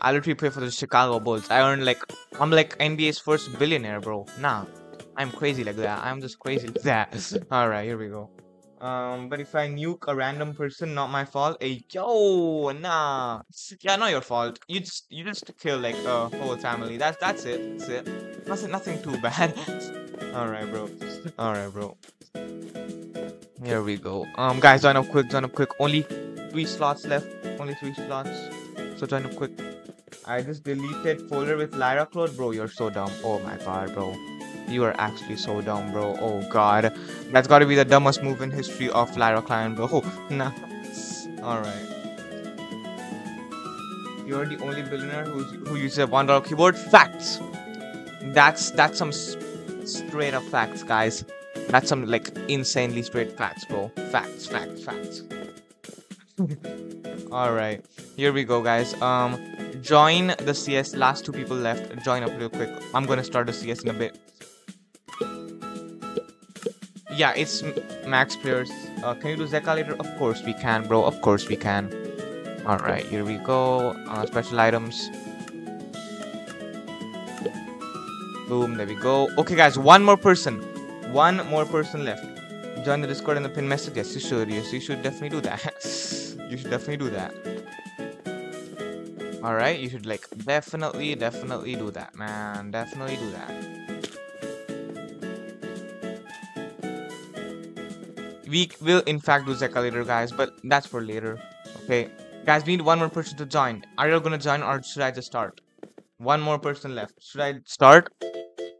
I literally play for the Chicago Bulls. I earn like, I'm like NBA's first billionaire, bro. Nah. I'm crazy like that. I'm just crazy like that. Alright, here we go. Um, but if I nuke a random person, not my fault. Hey, yo, nah. Yeah, not your fault. You just you just kill like a whole family. That's that's it. That's it. Nothing nothing too bad. Alright, bro. Alright, bro. Here we go. Um, guys, join up quick. Join up quick. Only three slots left. Only three slots. So join up quick. I just deleted folder with Lyra Cloud. Bro, you're so dumb. Oh my god, bro. You are actually so dumb, bro. Oh god. That's gotta be the dumbest move in history of Lyra Clan, bro. nah. Alright. You're the only billionaire who's, who uses a $1 keyboard? Facts! That's that's some straight up facts, guys. That's some like insanely straight facts, bro. Facts, facts, facts. Alright. Here we go, guys. Um join the CS. Last two people left. Join up real quick. I'm gonna start the CS in a bit yeah, it's max players. Uh, can you do Zeqa later? Of course we can, bro. Of course we can. Alright, here we go. Uh, special items. Boom, there we go. Okay, guys, one more person. One more person left. Join the Discord and the pin message. Yes, you should. Yes, you should definitely do that. you should definitely do that. Alright, you should, like, definitely, definitely do that, man. Definitely do that. we will in fact do Zeqa later, guys, but that's for later. Okay, guys, we need one more person to join. Are you gonna join or should I just start? One more person left. Should I start?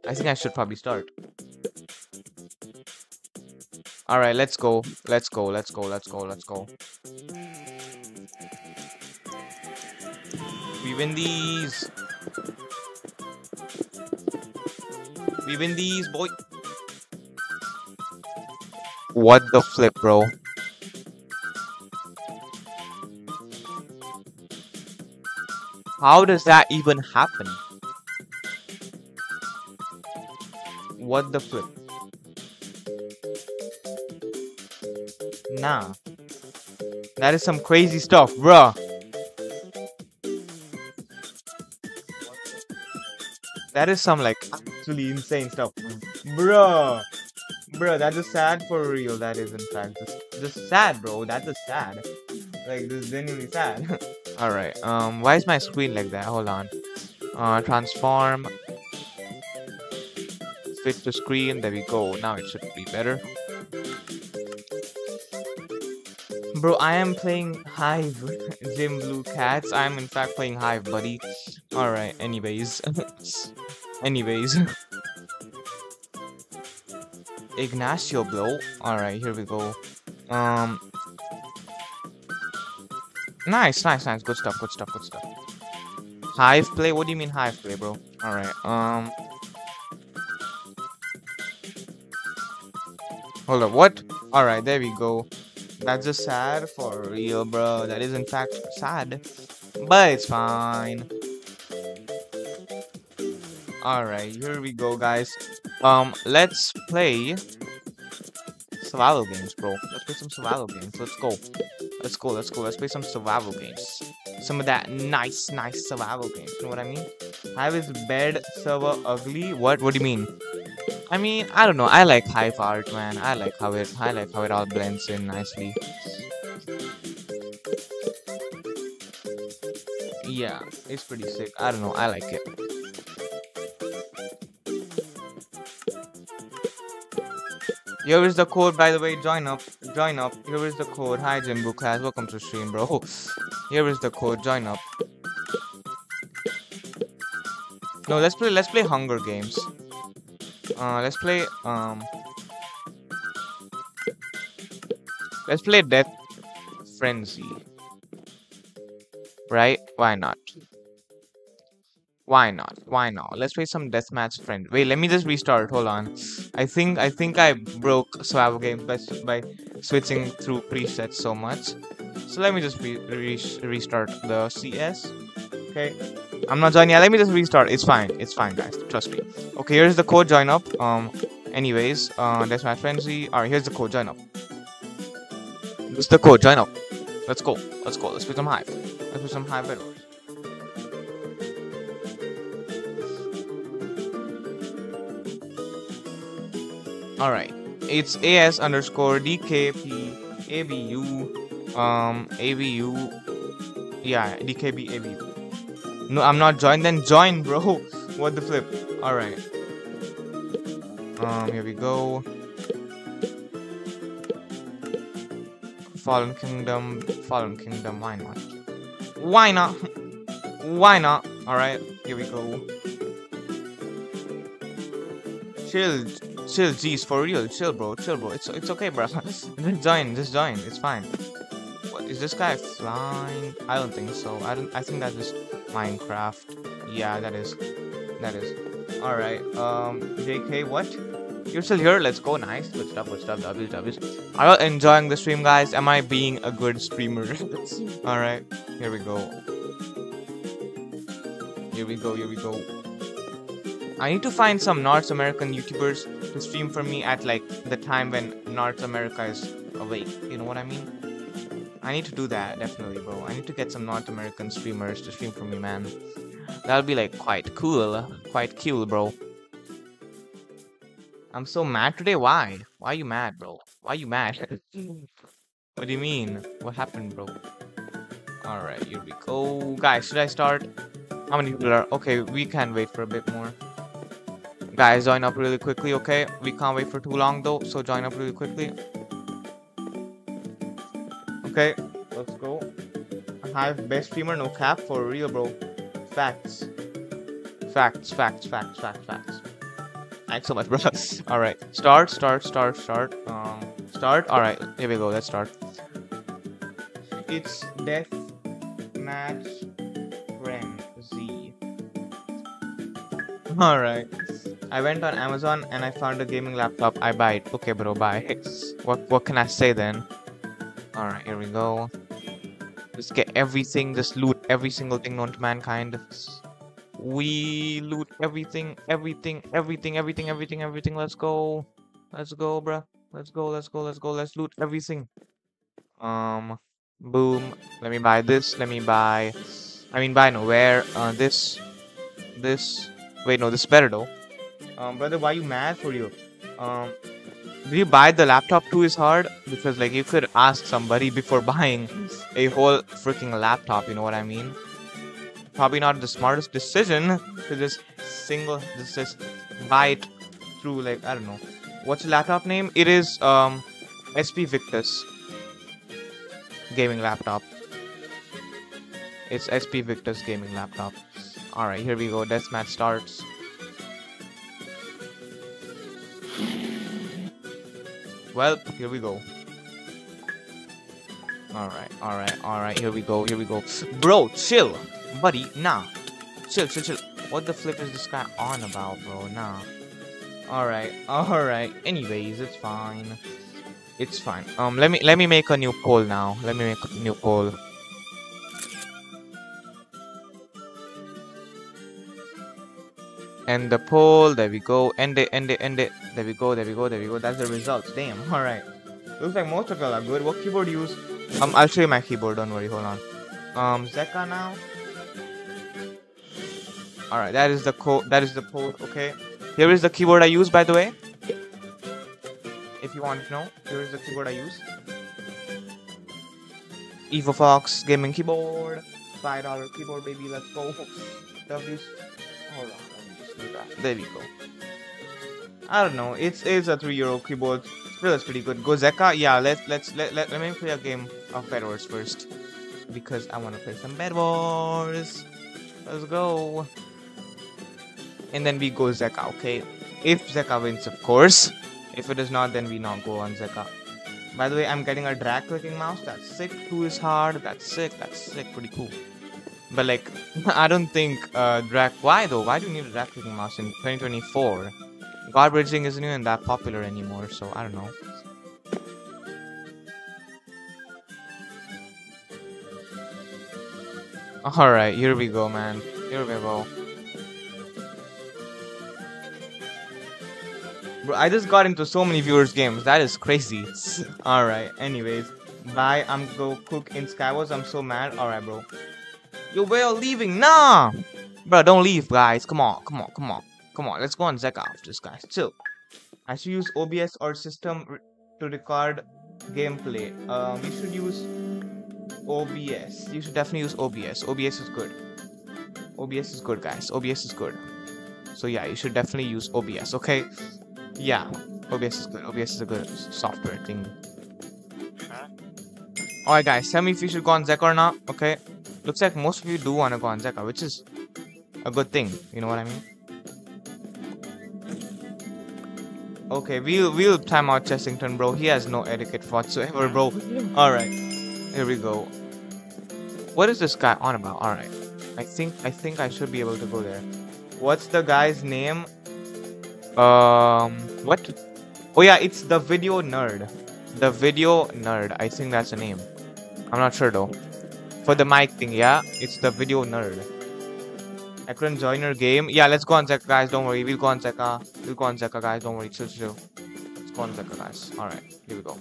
I think I should probably start. Alright, let's go. Let's go, let's go, let's go, let's go. We win these. We win these, boy. What the flip, bro? How does that even happen? What the flip? Nah. That is some crazy stuff, bruh. That is some like actually insane stuff. Bruh. Bruh, that is sad for real. That is in fact just, just sad, bro. That is sad. Like this is genuinely sad. Alright, um why is my screen like that? Hold on. Uh transform. Fit to screen, there we go. Now it should be better. Bro, I am playing Hive, Jim Blue Cats. I am in fact playing Hive, buddy. Alright, anyways. anyways. Ignacio bro. Alright, here we go. Um Nice, nice, nice. Good stuff, good stuff, good stuff. Hive play? What do you mean hive play, bro? Alright, um Hold up, what? Alright, there we go. That's just sad for real, bro. That is in fact sad. But it's fine. Alright, here we go, guys. Um, let's play survival games, bro. Let's play some survival games. Let's go. Let's go, let's go. Let's play some survival games. Some of that nice, nice survival games. You know what I mean? Have his bed server ugly? What? What do you mean? I mean, I don't know. I like Hive art, man. I like how it. I like how it all blends in nicely. Yeah, it's pretty sick. I don't know. I like it. Here is the code, by the way. Join up. Join up. Here is the code. Hi, Jimbo class. Welcome to stream, bro. Here is the code. Join up. No, let's play. Let's play Hunger Games. Uh, let's play. Um, let's play Death Frenzy. Right? Why not? Why not? Why not? Let's play some deathmatch friend. Wait, let me just restart. Hold on. I think I think I broke survival Game by by switching through presets so much. So let me just re re restart the CS. Okay. I'm not joining. Let me just restart. It's fine. It's fine, guys. Trust me. Okay, here's the code. Join up. Um. Anyways, uh, that's my frenzy. All right, here's the code. Join up. Is the code. Join up. Let's go. Let's go. Let's play some hive. Let's play some hive bedwars. Alright. It's AS underscore DKP ABU um ABU yeah DKB ABU. No, I'm not joined. Then join, bro. what the flip? Alright. Um, here we go. Fallen Kingdom, Fallen Kingdom, why not? Why not? Why not? Alright, here we go. Chill, chill, jeez, for real, chill, bro, chill, bro. It's it's okay, bro. just join, just join. It's fine. What is this guy flying? I don't think so. I don't. I think that's just Minecraft. Yeah, that is. That is. All right. Um, JK, what? You're still here. Let's go. Nice. Good stuff. Good stuff. W's, W's. Are you enjoying the stream, guys? Am I being a good streamer? All right. Here we go. Here we go. Here we go. I need to find some North American YouTubers to stream for me at like the time when North America is awake. You know what I mean? I need to do that, definitely, bro. I need to get some North American streamers to stream for me, man. That'll be like quite cool. Quite cool, bro. I'm so mad today. Why? Why are you mad, bro? Why are you mad? what do you mean? What happened, bro? Alright, here we go. Guys, should I start? How many people are? Okay, we can wait for a bit more. Guys, join up really quickly, okay? We can't wait for too long though, so join up really quickly. Okay, let's go. Hive best streamer, no cap, for real, bro. Facts. Facts, facts, facts, facts, facts. Thanks so much, bro. Alright, start, start, start, start. Um, start. Alright, here we go, let's start. It's Death Match Frenzy. Alright. I went on Amazon and I found a gaming laptop. I buy it. Okay, bro, buy. What what can I say then? Alright, here we go. Just get everything. Just loot every single thing known to mankind. We loot everything, everything, everything, everything, everything, everything. Let's go. Let's go, bruh. Let's go, let's go, let's go. Let's loot everything. Um, boom. Let me buy this. Let me buy... I mean, buy no. Where? Uh, this. This. Wait, no. This is better, though. Um, brother, why you mad for you? Um, you buy the laptop too is hard? Because, like, you could ask somebody before buying a whole freaking laptop, you know what I mean? Probably not the smartest decision to just single, just, just buy it through, like, I don't know. What's the laptop name? It is, um, HP Victus gaming laptop. It's HP Victus gaming laptop. Alright, here we go. Deathmatch starts. Well, here we go. Alright, alright, alright, here we go, here we go. Bro, chill! Buddy, nah. Chill, chill, chill. What the flip is this guy on about, bro? Nah. Alright, alright. Anyways, it's fine. It's fine. Um, let me let me make a new poll now. Let me make a new poll. End the poll. There we go. End it. End it. End it. There we go. There we go. There we go. That's the results. Damn. All right. Looks like most of y'all are good. What keyboard use? Um, I'll show you my keyboard. Don't worry. Hold on. Um, Zeqa now. All right. That is the code. That is the poll. Okay. Here is the keyboard I use, by the way. If you want to know, here is the keyboard I use. Evo Fox gaming keyboard. Five dollar keyboard, baby. Let's go. W's. Hold on. There we go. I don't know. It's it's a three euro keyboard. Still, it's pretty good. Gozeka, yeah. Let's let's let let, let me play a game of Bed Wars first because I want to play some Bed Wars. Let's go. And then we go Zeqa, okay? If Zeqa wins, of course. If it does not, then we not go on Zeqa. By the way, I'm getting a drag clicking mouse. That's sick. Two is hard. That's sick. That's sick. Pretty cool. But like, I don't think uh, drag. Why though? Why do you need a drag clicking mouse in 2024? God bridging isn't even that popular anymore, so I don't know. Alright, here we go, man. Here we go. Bro, I just got into so many viewers' games. That is crazy. Alright, anyways. Bye. I'm go cook in Skywars. I'm so mad. Alright, bro. Yo, where are leaving? Nah! Bro, don't leave, guys. Come on, come on, come on. Come on, let's go on Zeqa after this, guys. Chill. I should use OBS or system to record gameplay. Um, you should use OBS. You should definitely use OBS. OBS is good. OBS is good, guys. OBS is good. So yeah, you should definitely use OBS, okay? Yeah, OBS is good. OBS is a good software thing. Alright guys, tell me if you should go on Zeqa or not, okay? Looks like most of you do want to go on Zeqa, which is a good thing, you know what I mean? Okay, we'll we'll time out Chessington, bro. He has no etiquette whatsoever, bro. Alright. Here we go. What is this guy on about? Alright. I think I think I should be able to go there. What's the guy's name? Um what? Oh yeah, it's the video nerd. The video nerd. I think that's the name. I'm not sure though. For the mic thing, yeah? It's the video nerd. I couldn't join your game. Yeah, let's go on Zeqa, guys. Don't worry. We'll go on Zeqa. Uh, we'll go on Zeqa, uh, guys. Don't worry. Chill, chill. Let's go on Zeqa, uh, guys. Alright, here we go.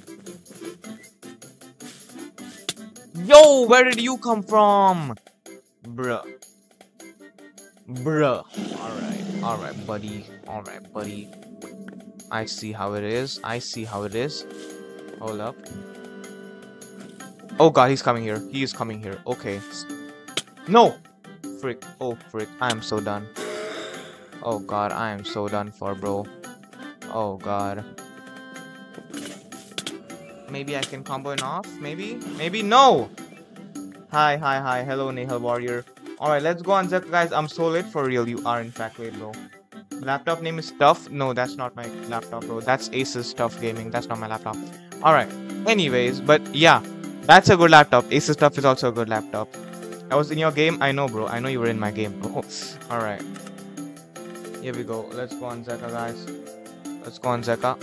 Yo, where did you come from? Bruh. Bruh. Alright, alright, buddy. Alright, buddy. I see how it is. I see how it is. Hold up. Oh god, he's coming here. He is coming here. Okay. No! Frick. Oh, frick. I am so done. Oh god, I am so done for, bro. Oh god. Maybe I can combo it off? Maybe? Maybe? No! Hi, hi, hi. Hello, Nihal Warrior. Alright, let's go on Zeqa, guys. I'm so late for real. You are, in fact, late, bro. Laptop name is TUF. No, that's not my laptop, bro. That's Asus TUF Gaming. That's not my laptop. Alright. Anyways, but yeah. That's a good laptop. Asus TUF is also a good laptop. I was in your game. I know, bro. I know you were in my game, bro. Alright. Here we go. Let's go on Zeqa, guys. Let's go on Zeqa.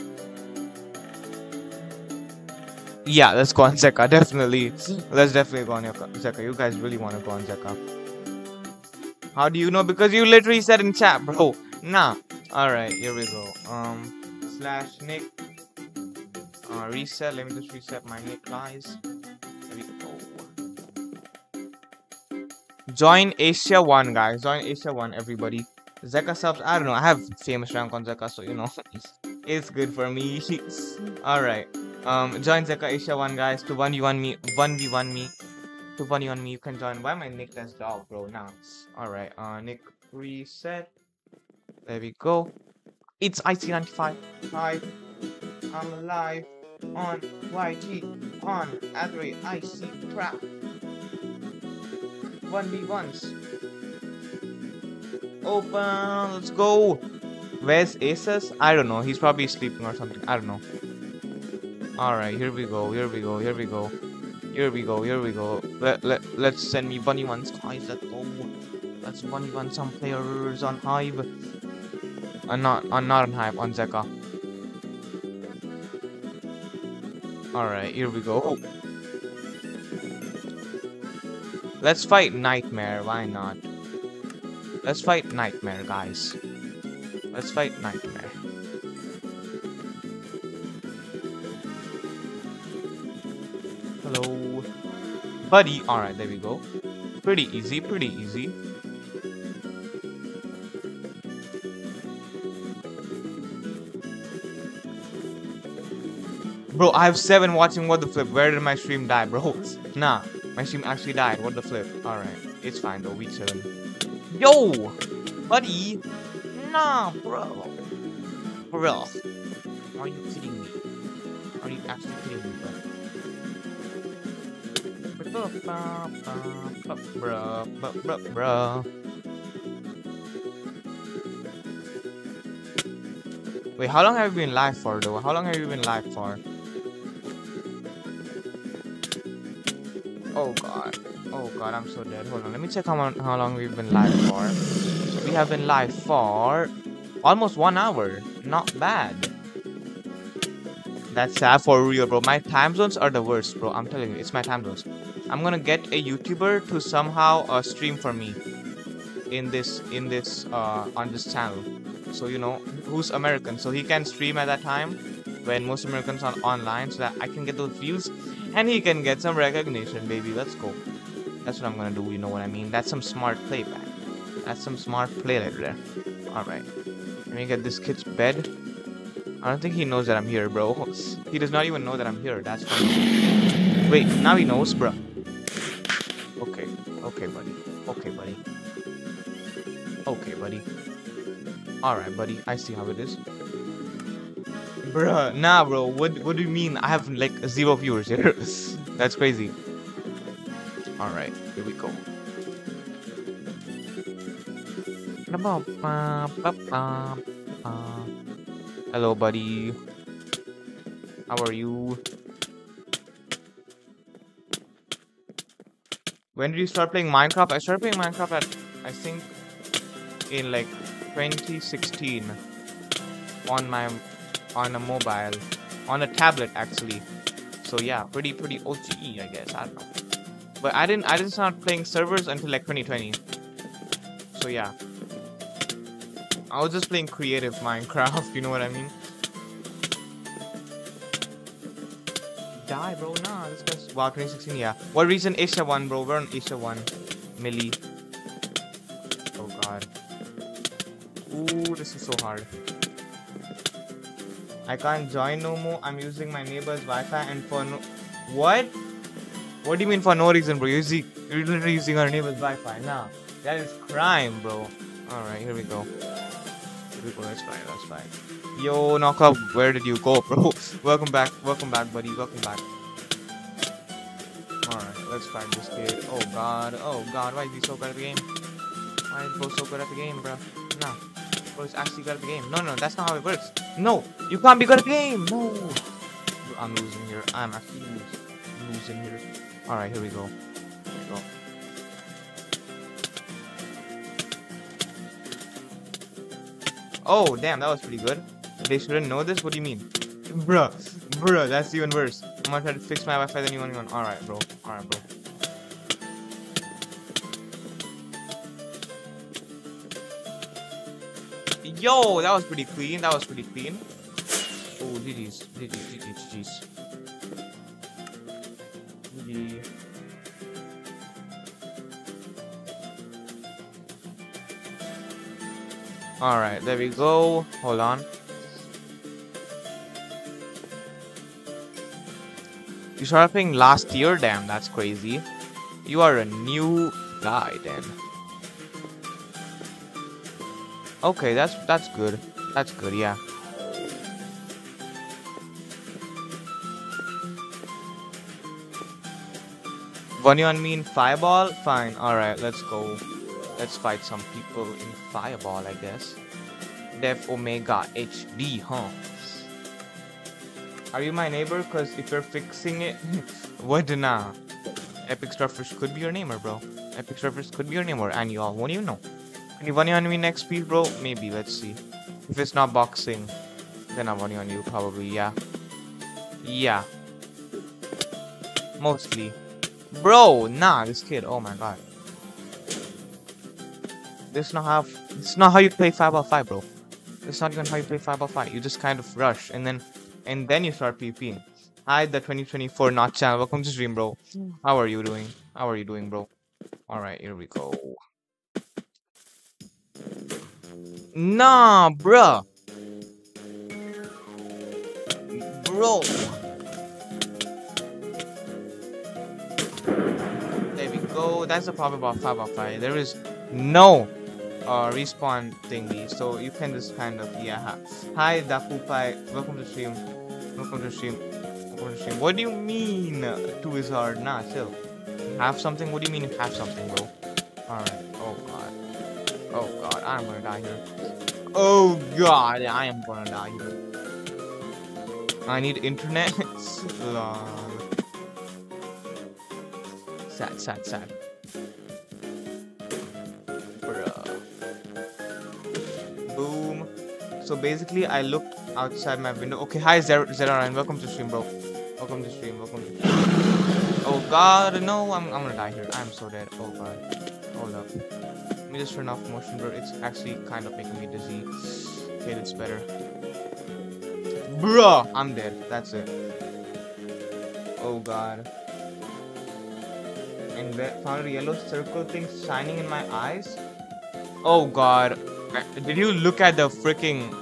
Yeah, let's go on Zeqa. Definitely. Let's definitely go on Zeqa. You guys really want to go on Zeqa. How do you know? Because you literally said in chat, bro. Nah. Alright, here we go. Um, slash Nick. Uh, reset. Let me just reset my Nick guys. Join Asia 1, guys. Join Asia 1, everybody. Zeqa subs. I don't know. I have famous rank on Zeqa, so you know. it's good for me. Alright. Um, join Zeqa Asia 1 guys to 1v1 me, 1v1 me, to 1v1 me, you can join. Why I Nick as dog, bro? Now, alright, uh, Nick reset. There we go. It's IC95. Hi, I'm alive on YT on Adray IC trap. 1v1s. Open, let's go. Where's Asus? I don't know. He's probably sleeping or something. I don't know. Alright, here we go, here we go, here we go. Here we go, here we go. Let, let, let's send me bunny ones, guys, let's go. Let's bunny one some players on Hive. Uh, not, uh, not on Hive, on Zeqa. Alright, here we go. Let's fight Nightmare, why not? Let's fight Nightmare, guys. Let's fight Nightmare. Hello. Buddy. Alright, there we go. Pretty easy, pretty easy. Bro, I have seven watching what the flip. Where did my stream die, bro? Nah, my stream actually died. What the flip? Alright, it's fine though. We chillin'. Yo! Buddy! Nah, bro. Bro. Are you kidding me? Are you actually kidding me, bro? Wait, how long have you been live for though? How long have you been live for? Oh god. Oh god, I'm so dead. Hold on, let me check how, how long we've been live for. We have been live for almost one hour. Not bad. That's sad for real, bro. My time zones are the worst, bro. I'm telling you, it's my time zones. I'm gonna get a YouTuber to somehow uh, stream for me in this in this uh, on this channel. So you know who's American, so he can stream at that time when most Americans are online, so that I can get those views and he can get some recognition, baby. Let's go. That's what I'm gonna do. You know what I mean? That's some smart playback. That's some smart play right there. All right. Let me get this kid's bed. I don't think he knows that I'm here, bro. He does not even know that I'm here. That's funny. Wait, now he knows, bro. Okay, okay, buddy. Okay, buddy. Okay, buddy. Alright, buddy. I see how it is. Bruh, nah, bro. What, what do you mean? I have, like, zero viewers here. That's crazy. Alright, here we go. Hello, buddy. How are you? When did you start playing Minecraft? I started playing Minecraft at, I think, in like 2016 on my, on a mobile, on a tablet actually. So yeah, pretty pretty OGE, I guess. I don't know. But I didn't I didn't start playing servers until like 2020. So yeah. I was just playing creative Minecraft, you know what I mean? Die, bro. Nah, this guy's... Wow, 2016, yeah. What reason Asia 1, bro? We're on Asia 1. Millie. Oh, God. Ooh, this is so hard. I can't join no more. I'm using my neighbor's Wi-Fi and for no... What? What do you mean for no reason, bro? You're, using, you're literally using our neighbor's Wi-Fi. Nah. That is crime, bro. Alright, here we go. Here we go. That's fine. That's fine. Yo, Knockout, where did you go, bro? welcome back, welcome back, buddy, welcome back. Alright, let's find this kid. Oh god, oh god, why is he so good at the game? Why is bro so good at the game, bro? Nah, is actually good at the game. No, no, that's not how it works. No, you can't be good at the game. No, I'm losing here. I'm actually losing here. Alright, here we go. Here we go. Oh, damn, that was pretty good. They shouldn't know this? What do you mean? Bruh, bruh, that's even worse. I'm gonna try to fix my Wi-Fi. Then you want one. All right, bro. All right, bro. Yo, that was pretty clean. That was pretty clean. Oh, GG's, GG's, GG's, GG's. GG. Alright, there we go. Hold on. You started playing last year? Damn, that's crazy. You are a new guy then. Okay, that's that's good. That's good, yeah. One on me in Fireball? Fine, alright, let's go. Let's fight some people in Fireball, I guess. Def Omega HD, huh? Are you my neighbor? Cause if you're fixing it, what nah? Epic Starfish could be your neighbor, bro. Epic Starfish could be your neighbor, and you all won't even know. Can you one on me next speed, bro? Maybe, let's see. If it's not boxing, then I'm one on you, probably, yeah. Yeah. Mostly. Bro, nah, this kid, oh my god. This not how this is not how you play 5 by 5 bro. It's not even how you play 5 by 5 You just kind of rush and then and then you start PvPing. Hi the 2024 not channel. Welcome to stream bro. How are you doing? How are you doing bro? Alright, here we go. Nah, bruh. Bro. There we go. That's the problem about 5 by 5 There is no uh, respawn thingy, so you can just kind of, yeah. Hi, Dapupai. Welcome to stream. Welcome to stream. Welcome to stream. What do you mean, two is hard? Nah, chill. Have something? What do you mean have something, bro? Alright. Oh, God. I'm gonna die here. Oh, God. I am gonna die here. I need internet. Sad, sad, sad. Boom. So basically, I looked outside my window. Okay, hi Zer Zeraran, welcome to stream, bro. Welcome to stream, welcome to stream. Oh god, no, I'm, I'm gonna die here. I'm so dead. Oh god. Hold up. Me just turn off motion blur. It's actually kind of making me dizzy. Okay, that's better. Bruh, I'm dead. That's it. Oh god. And found a yellow circle thing shining in my eyes. Oh god. Did you look at the freaking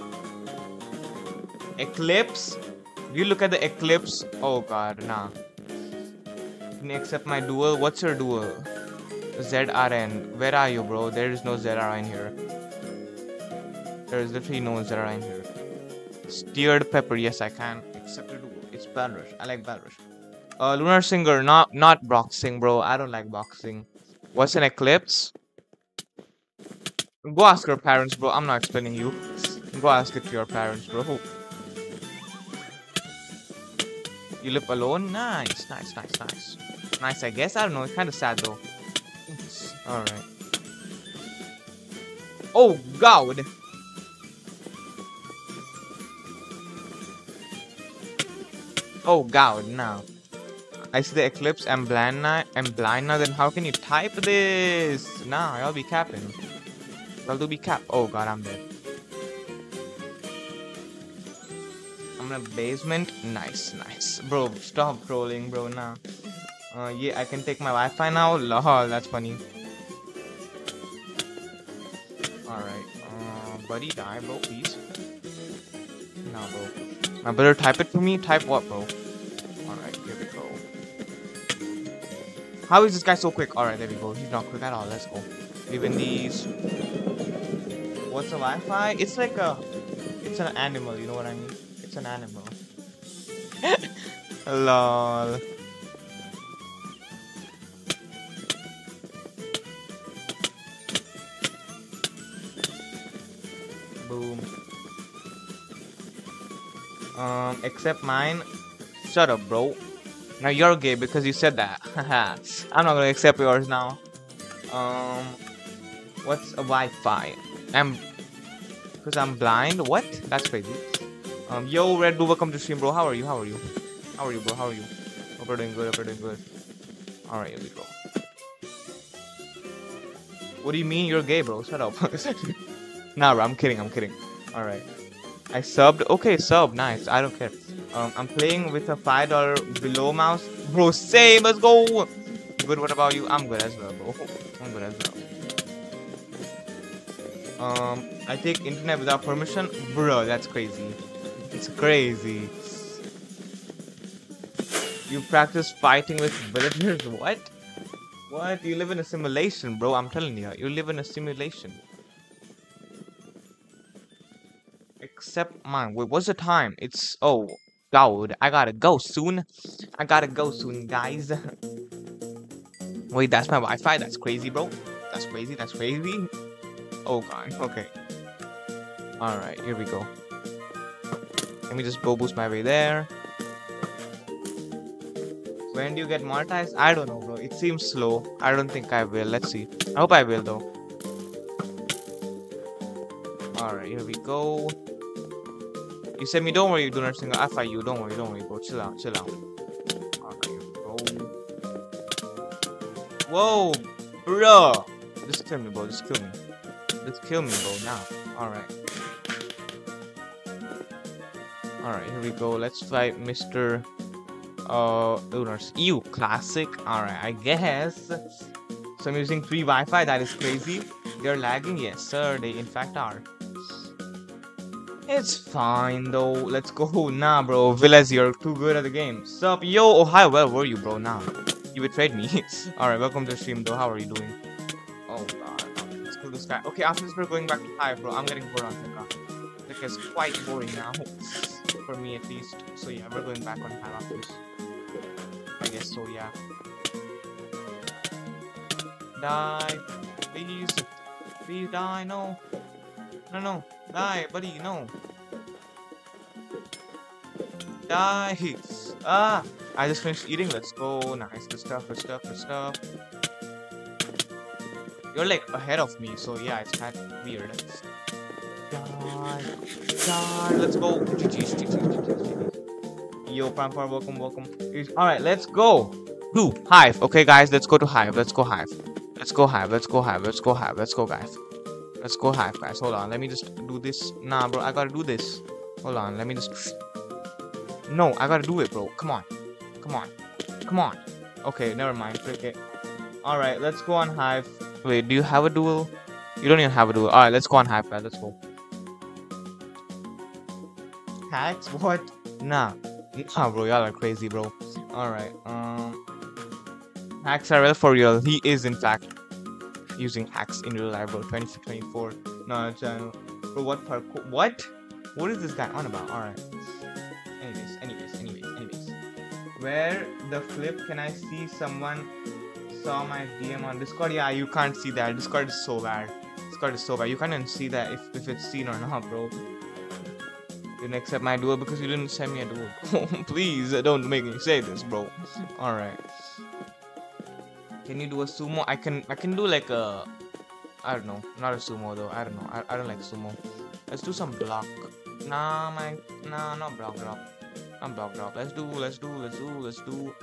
eclipse? Did you look at the eclipse? Oh god, nah. Can you accept my duel? What's your duel? ZRN. Where are you, bro? There is no ZRN here. There is literally no ZRN here. Steered pepper. Yes, I can accept a. It's Balrush. I like Balrush. Uh, Lunar Singer. Not not boxing, bro. I don't like boxing. What's an eclipse? Go ask your parents, bro. I'm not explaining you. Go ask it to your parents, bro. You live alone? Nice, nice, nice, nice. Nice, I guess. I don't know. It's kind of sad, though. Alright. Oh, God! Oh, God, now. I see the eclipse. I'm blind now. I'm blind now. Then how can you type this? Nah, I'll be capping. I'll do be cap. Oh god, I'm dead. I'm in a basement. Nice, nice. Bro, stop trolling, bro, now. Uh, yeah, I can take my Wi-Fi now? Lol, that's funny. Buddy, die, bro, please. Nah, bro. My brother, type it for me? Type what, bro? Alright, here we go. How is this guy so quick? Alright, there we go. He's not quick at all. Let's go. Even these what's a Wi-Fi? It's like a, it's an animal. You know what I mean? It's an animal. Lol. Um, except mine. Shut up, bro. Now you're gay because you said that. I'm not gonna accept yours now. Um, what's a Wi-Fi? I'm because I'm blind. What? That's crazy. Um, yo, Red Bull, welcome to stream, bro. How are you? How are you? How are you, bro? How are you? Hope you're doing good. Hope you're doing good. All right, here we go. What do you mean you're gay, bro? Shut up. nah, bro. I'm kidding. I'm kidding. All right. I subbed. Okay, sub. Nice. I don't care. Um, I'm playing with a five dollar below mouse, bro. Same. Let's go. Good. What about you? I'm good as well, bro. I'm good as well. Um, I take internet without permission, bro. That's crazy. It's crazy. You practice fighting with villagers? What? What? You live in a simulation, bro. I'm telling you. You live in a simulation. Except mine. Wait, what's the time? It's... Oh, God. I gotta go soon. I gotta go soon, guys. Wait, that's my Wi-Fi? That's crazy, bro. That's crazy. That's crazy. Oh, God. Okay. Alright, here we go. Let me just go boost my way there. When do you get monetized? I don't know, bro. It seems slow. I don't think I will. Let's see. I hope I will, though. Alright, here we go. You said me, don't worry, you do nursing. I fight you. Don't worry, don't worry, bro. Chill out, chill out. Alright, go. Whoa, bro. Just kill me, bro. Just kill me. Just kill me, bro. Now. Alright. Alright, here we go. Let's fight Mr uh owners you classic all right i guess so i'm using free wi-fi that is crazy they're lagging yes sir they in fact are it's fine though. Let's go. Nah bro. Villas you're too good at the game. Sup? Yo oh hi where were you bro? Now you betrayed me. All right welcome to the stream though. How are you doing? Oh god. Let's go this guy. Okay after this we're going back to hive bro. I'm getting bored on Zeqa. Zeqa's quite boring now. For me at least. So yeah we're going back on hive after this. I guess so, yeah. Die. Please. Please die, no. No, no. Die, buddy, no. Die. Ah! I just finished eating. Let's go. Nice. Good stuff, good stuff, good stuff. You're like ahead of me, so yeah, it's kind of weird. Die. Die. Let's go. Yo, Pampar, welcome, welcome. Alright, let's go. To Hive. Okay, guys, let's go to Hive. Let's go Hive. Let's go Hive. Let's go Hive. Let's go Hive. Let's go, guys. Let's go Hive, guys. Hold on. Let me just do this. Nah, bro, I gotta do this. Hold on. Let me just... No, I gotta do it, bro. Come on. Come on. Come on. Okay, never mind. Okay. Alright, let's go on Hive. Wait, do you have a duel? You don't even have a duel. Alright, let's go on Hive, guys. Let's go. Hacks? What? Nah. Nah, bro, y'all are crazy, bro. Alright, um... Hacks are real for real. He is, in fact, using hacks in reliable life, bro. 2624. No, channel. Bro, what parkour? What? What is this guy on about? Alright. Anyways, anyways, anyways, anyways. Where the flip can I see someone saw my DM on Discord? Yeah, you can't see that. Discord is so bad. Discord is so bad. You can't even see that if, if it's seen or not, bro didn't accept my duel because you didn't send me a duel. Please, don't make me say this, bro. Alright. Can you do a sumo? I can I can do like a I don't know. Not a sumo though. I don't know. I, I don't like sumo. Let's do some block. Nah my nah not block drop. Not block drop. Let's do let's do let's do let's do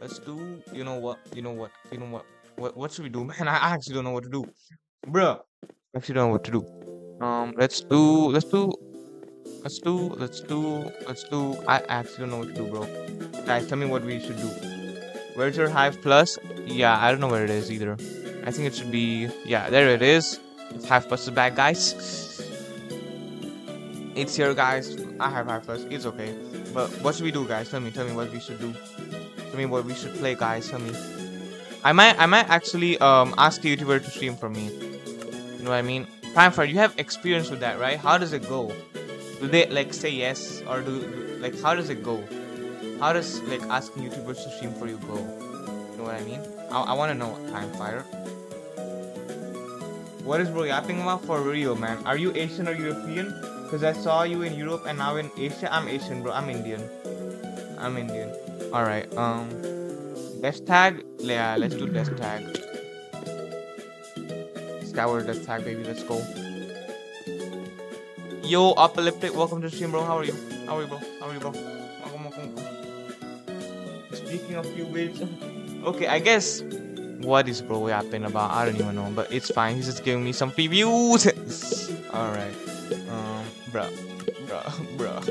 let's do you know what you know what you know what what what should we do man I actually don't know what to do bruh I actually don't know what to do um let's do let's do Let's do, let's do, let's do. I actually don't know what to do, bro. Guys, tell me what we should do. Where's your Hive Plus? Yeah, I don't know where it is either. I think it should be, yeah, there it is. It's Hive Plus is back, guys. It's here, guys. I have Hive Plus. It's okay. But what should we do, guys? Tell me, tell me what we should do. Tell me what we should play, guys. Tell me. I might, I might actually um ask a YouTuber to stream for me. You know what I mean? Prime Fire, you have experience with that, right? How does it go? do they like say yes or do like how does it go how does like asking youtubers to stream for you go you know what i mean? I, I want to know time fire. What is bro yapping about for real man? Are you asian or european? Because i saw you in europe and now in asia. I'm asian bro. I'm indian. I'm indian. All right um death tag? Yeah let's do death tag. Skyward death tag baby. Let's go. Yo, Apocalyptic, welcome to the stream, bro. How are you? How are you, bro? How are you, bro? Okay, I guess what is bro yapping about? I don't even know, but it's fine. He's just giving me some previews. All right, um, bruh, bruh, bruh.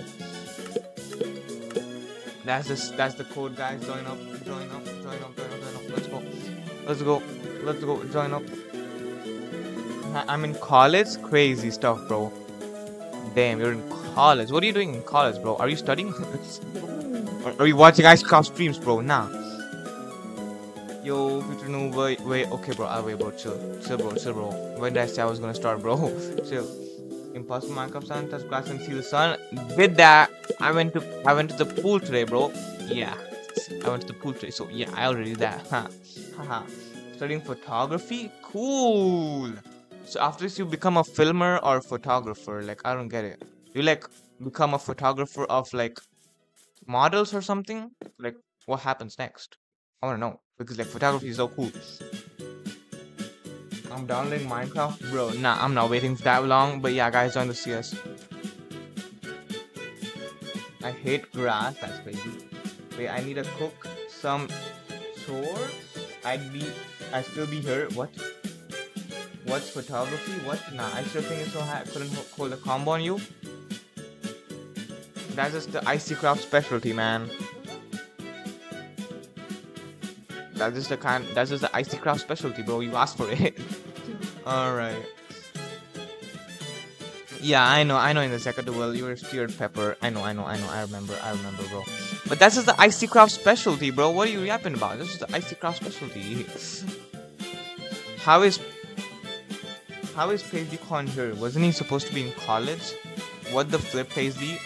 That's the that's the code, guys. Join up, join up, join up, join up, join up. Let's go, let's go, let's go. Join up. I'm in college. Crazy stuff, bro. Damn, you're in college. What are you doing in college, bro? Are you studying? are you watching ice Icecraft streams, bro? Nah. Yo, future noob, wait, wait, okay, bro, I'll wait, bro, chill, chill, bro, chill, bro. When did I say I was gonna start, bro? chill. Impossible Minecraft sun, touch grass and see the sun. With that. I went to, I went to the pool today, bro. Yeah, I went to the pool today, so yeah, I already did that. Haha. Studying photography, cool. So after this, you become a filmer or a photographer. Like I don't get it. You like become a photographer of like models or something. Like what happens next? I wanna know because like photography is so cool. I'm downloading Minecraft, bro. Nah, I'm not waiting for that long. But yeah, guys, join the CS. I hate grass. That's crazy. Wait, I need to cook some chores. I'd be, I'd still be here. What? What's photography? What? Nah, I still think it's so high. I couldn't hold a combo on you. That's just the icy craft specialty, man. That's just the kind. That's just the icy craft specialty, bro. You asked for it. All right. Yeah, I know, I know. In the second duel, you were steered pepper. I know, I know, I know. I remember, I remember, bro. But that's just the icy craft specialty, bro. What are you yapping about? This is the icy craft specialty. How is how is Paisley Con here? Wasn't he supposed to be in college? What the flip, Paisley?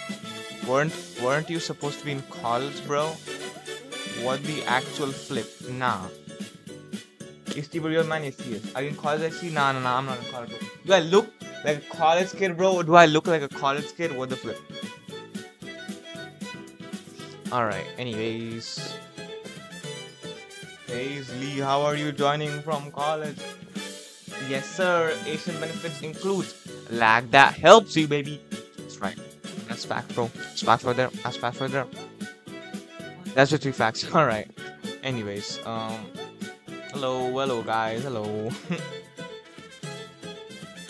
Weren't weren't you supposed to be in college, bro? What the actual flip? Nah. Is the real man? Yes, yes. Are you in college? actually? Nah, nah, nah. I'm not in college. Bro. Do I look like a college kid, bro? Do I look like a college kid? What the flip? Alright, anyways. Paisley, how are you joining from college? Yes, sir. Asian benefits includes lag that helps you, baby. That's right. That's fact, bro. That's fact for there. That's fact for there. That's the three facts. All right. Anyways, um, hello, hello, guys, hello.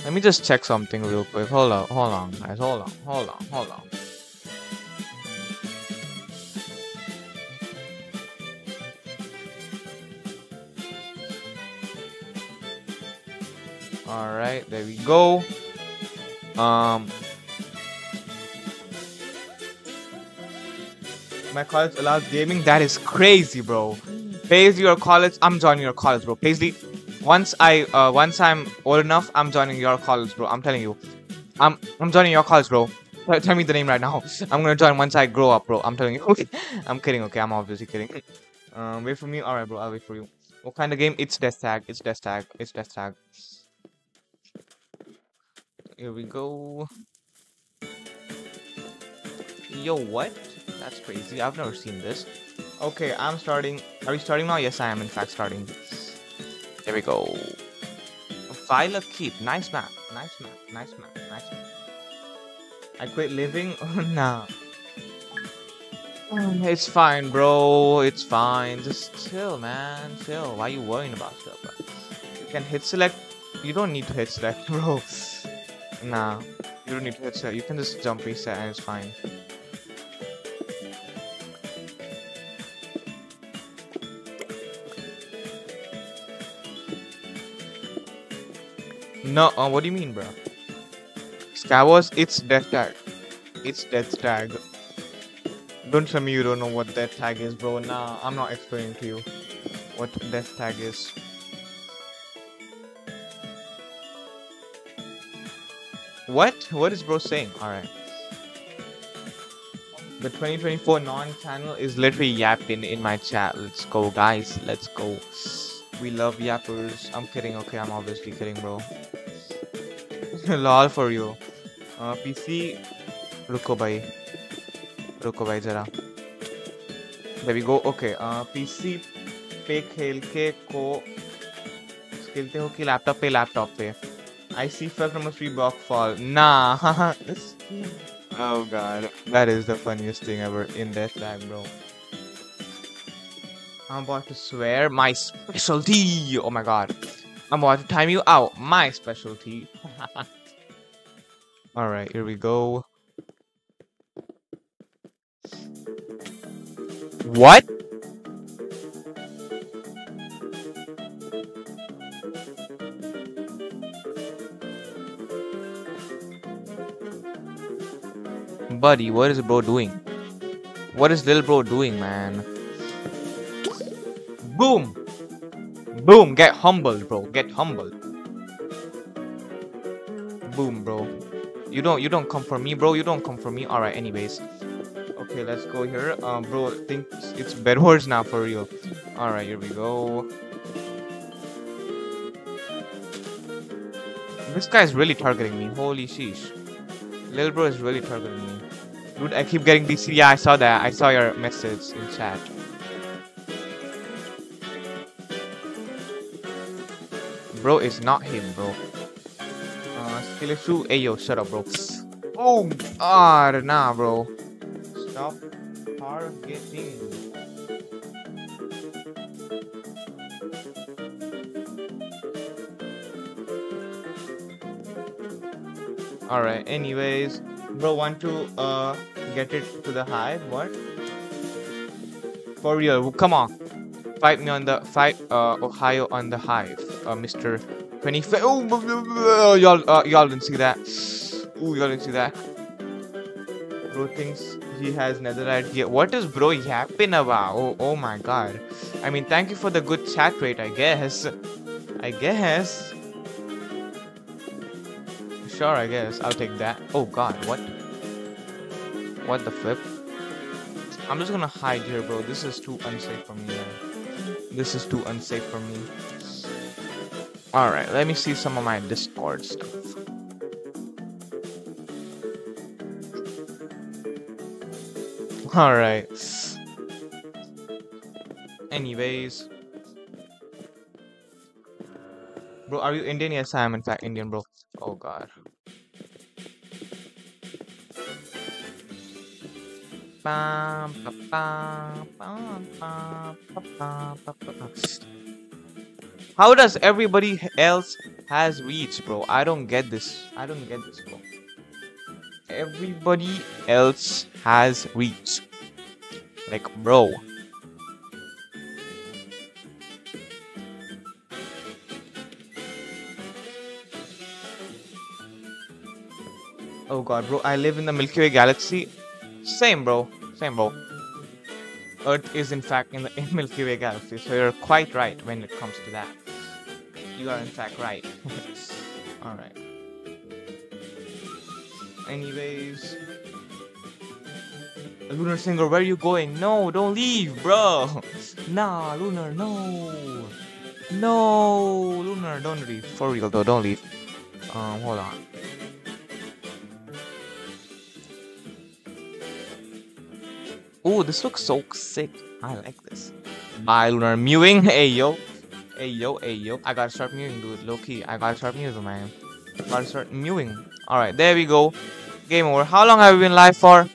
Let me just check something real quick. Hold on, hold on, guys. Hold on, hold on, hold on. All right, there we go. Um, my college allows gaming. That is crazy, bro. Paisley, your college. I'm joining your college, bro. Paisley, once I uh, once I'm old enough, I'm joining your college, bro. I'm telling you. I'm I'm joining your college, bro. Tell, me the name right now. I'm gonna join once I grow up, bro. I'm telling you. I'm kidding. Okay, I'm obviously kidding. Um, wait for me. All right, bro. I'll wait for you. What kind of game? It's Death Tag. It's Death Tag. It's Death Tag. Here we go. Yo, what? That's crazy. I've never seen this. Okay, I'm starting. Are we starting now? Yes, I am in fact starting. This. There we go. File of keep. Nice map. Nice map. Nice map. Nice map. I quit living? Oh, no. Mm, it's fine, bro. It's fine. Just chill, man. Chill. Why are you worrying about stuff? You can hit select. You don't need to hit select, bro. Nah, you don't need to hit select. You can just jump reset and it's fine. No, uh, what do you mean, bro? Scavos, it's death tag. It's death tag. Don't tell me you don't know what death tag is, bro. Nah, I'm not explaining to you what death tag is. What? What is bro saying? Alright. The 2024 non-channel is literally yapping in my chat. Let's go, guys. Let's go. We love yappers. I'm kidding. Okay, I'm obviously kidding, bro. For you. Uh, PC. रुको भाई रुको भाई जरा we go. Okay. Uh, पे खेल के को खेलते हो कि लैपटॉप पे लैपटॉप पे see fell from a free block fall. Nah. oh god. That is the funniest thing ever in Death Tag, bro. I'm about to swear my specialty. Oh my god. I'm about to time you out. My specialty. Alright, here we go. What? Buddy, what is bro doing? What is little bro doing, man? Boom! Boom! Get humbled, bro. Get humbled. Boom, bro. You don't you don't come for me, bro. You don't come for me. Alright, anyways. Okay, let's go here. Um, bro, thinks it's Bedwars now for real. Alright, here we go. This guy is really targeting me. Holy sheesh. Little bro is really targeting me. Dude, I keep getting DC. Yeah, I saw that. I saw your message in chat. Bro, it's not him, bro. Uh, Skillesu. Hey, yo, shut up, bro. Oh, ah, nah, bro. Stop targeting. Alright, anyways. Bro, want to uh get it to the hive? What? For real, come on. Fight me on the fight uh Ohio on the hive, uh Mr. 25. Oh, y'all uh, y'all didn't see that. Ooh, y'all didn't see that. Bro thinks he has netherite gear. What is bro yapping about? Oh, oh my god. I mean, thank you for the good chat rate, I guess. I guess. Sure, I guess. I'll take that. Oh god, what? What the flip? I'm just gonna hide here, bro. This is too unsafe for me, man. This is too unsafe for me. Alright, let me see some of my Discord stuff. Alright. Anyways. Bro, are you Indian? Yes, I am in fact Indian, bro. Oh god. How does everybody else has reach, bro? I don't get this. I don't get this, bro. Everybody else has reach. Like, bro. Oh god, bro, I live in the Milky Way galaxy. Same, bro. Same, bro. Earth is in fact in the Milky Way galaxy, so you're quite right when it comes to that. You are in fact right. Alright. Anyways. Lunar Singer, where are you going? No, don't leave, bro. Nah, Lunar, no. No, Lunar, don't leave. For real though, don't leave. Um, hold on. Oh, this looks so sick. I like this. Bye, Lunar. Mewing. Hey, yo. Hey, yo. Hey, yo. I gotta start mewing, dude. Low key. I gotta start mewing, man. Gotta start mewing. Alright, there we go. Game over. How long have we been live for?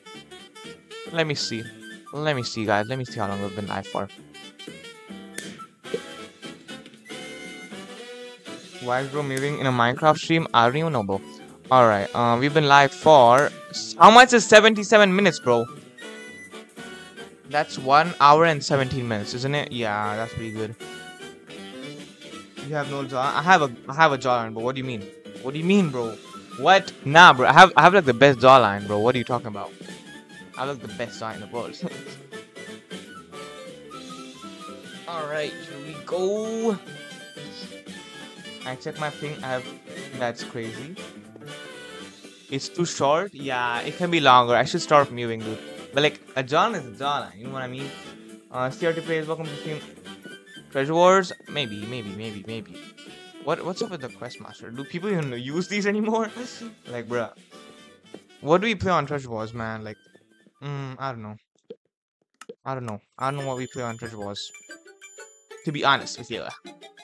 Let me see. Let me see, guys. Let me see how long we've been live for. Why is bro moving in a Minecraft stream? I don't even know, bro. Alright, um, we've been live for... How much is 77 minutes, bro? That's 1 hour and 17 minutes, isn't it? Yeah, that's pretty good. You have no jaw. I have a I have a jawline, but what do you mean? What do you mean, bro? What? Nah, bro. I have I have like the best jawline, bro. What are you talking about? I look the best jawline in the world. Alright, here we go. I check my ping. I have that's crazy. It's too short? Yeah, it can be longer. I should start moving, dude. But like a jawline is a jawline, you know what I mean? Uh CRT plays, welcome to stream. Treasure Wars? Maybe, maybe, maybe, maybe. What what's up with the Questmaster? Do people even use these anymore? like bruh. What do we play on Treasure Wars, man? Like mm, I don't know. I don't know. I don't know what we play on Treasure Wars. To be honest with you.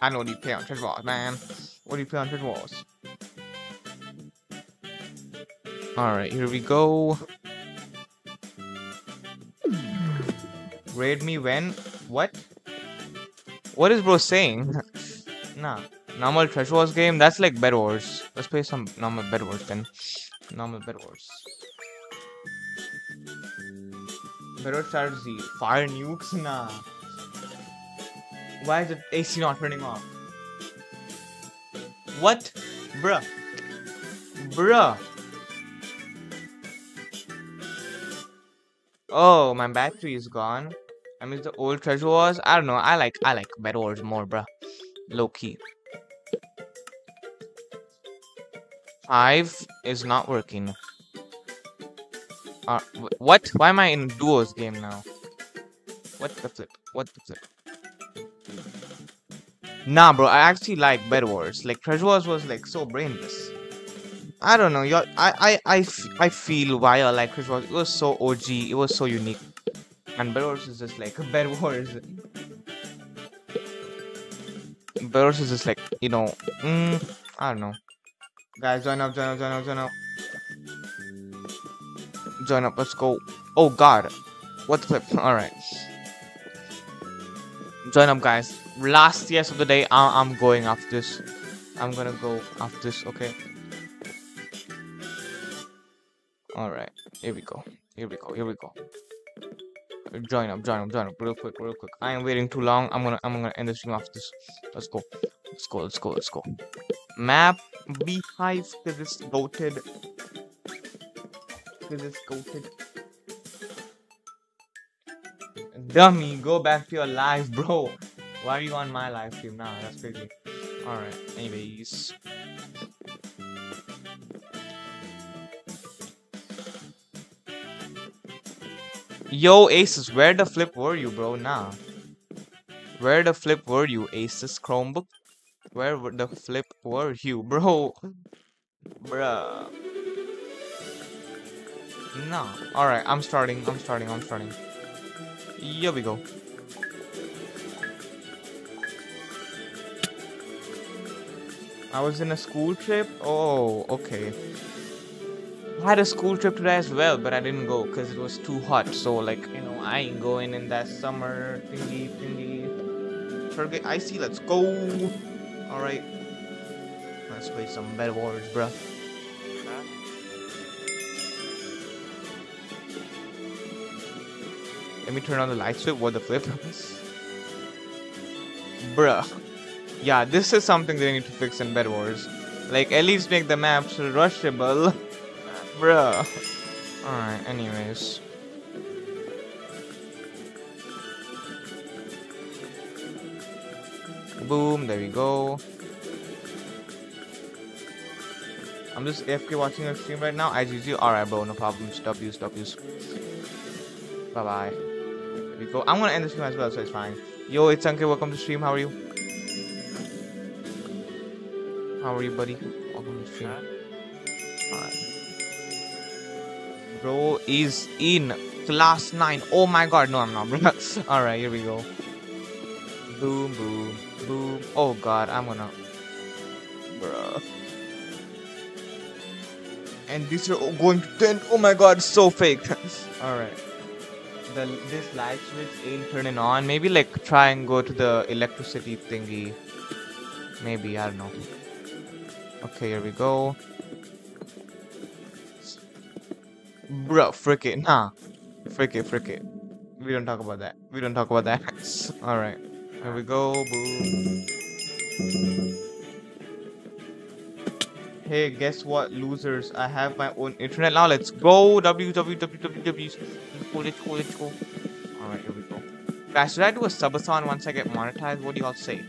I know what you play on Treasure Wars, man. What do you play on Treasure Wars? Alright, here we go. Raid me when? What? What is bro saying? nah. Normal Treasure Wars game? That's like Bed Wars. Let's play some normal Bed Wars then. Normal Bed Wars. Bed Wars strategy. Fire nukes? Nah. Why is the AC not turning off? What? Bruh. Bruh. Oh, my battery is gone. I miss the old treasure wars. I don't know. I like I like Bed Wars more, bruh. Low key. Five is not working. Uh, what? Why am I in duos game now? What the flip? What the flip? Nah, bro. I actually like Bed Wars. Like Treasure Wars was like so brainless. I don't know. you I, I, I, I feel why I like Treasure Wars. It was so OG. It was so unique. And Bed is just like Bed Wars. Is just like you know. Mm, I don't know. Guys, join up, join up, join up, join up. Join up. Let's go. Oh God. What the flip? All right. Join up, guys. Last yes of the day. I I'm going after this. I'm gonna go after this. Okay. All right. Here we go. Here we go. Here we go. Join up, join up, join up, real quick, real quick. I am waiting too long. I'm gonna, I'm gonna end the stream after this. Let's go. Let's go. Let's go. Let's go. Map beehive because it's goated. Because it's goated. Dummy, go back to your life, bro. Why are you on my live stream now? That's crazy. Alright, anyways. Yo, Asus, where the flip were you, bro? Nah. Where the flip were you, Asus Chromebook? Where the flip were you, bro? Bruh. No. Alright, I'm starting, I'm starting, I'm starting. Here we go. I was in a school trip? Oh, okay. I had a school trip today as well, but I didn't go because it was too hot. So, like, you know, I ain't going in that summer thingy thingy. Target icy, let's go. Alright. Let's play some Bed Wars, bruh. Let me turn on the light switch. What the flip? is, bruh. Yeah, this is something they need to fix in Bed Wars. Like, at least make the maps rushable. Bruh. Alright, anyways. Boom, there we go. I'm just AFK watching your stream right now. IGG, alright bro, no problem. Stop you, stop you. Bye bye. There we go. I'm gonna end the stream as well, so it's fine. Yo, it's Anke, welcome to stream. How are you? How are you, buddy? Welcome to stream. Bro is in class 9. Oh my god, no, I'm not, bro. Alright, here we go. Boom, boom, boom. Oh god, I'm gonna. Bruh. And these are going to 10. Oh my god, so fake. Alright. The this light switch ain't turning on. Maybe like try and go to the electricity thingy. Maybe, I don't know. Okay, here we go. Bro, frick it. Nah. Frick it, frick it. We don't talk about that. We don't talk about that. Alright. Here we go. Boom. Hey, guess what, losers? I have my own internet now. Let's go. www. Alright, here we go. Guys, should I do a subathon once I get monetized? What do y'all say?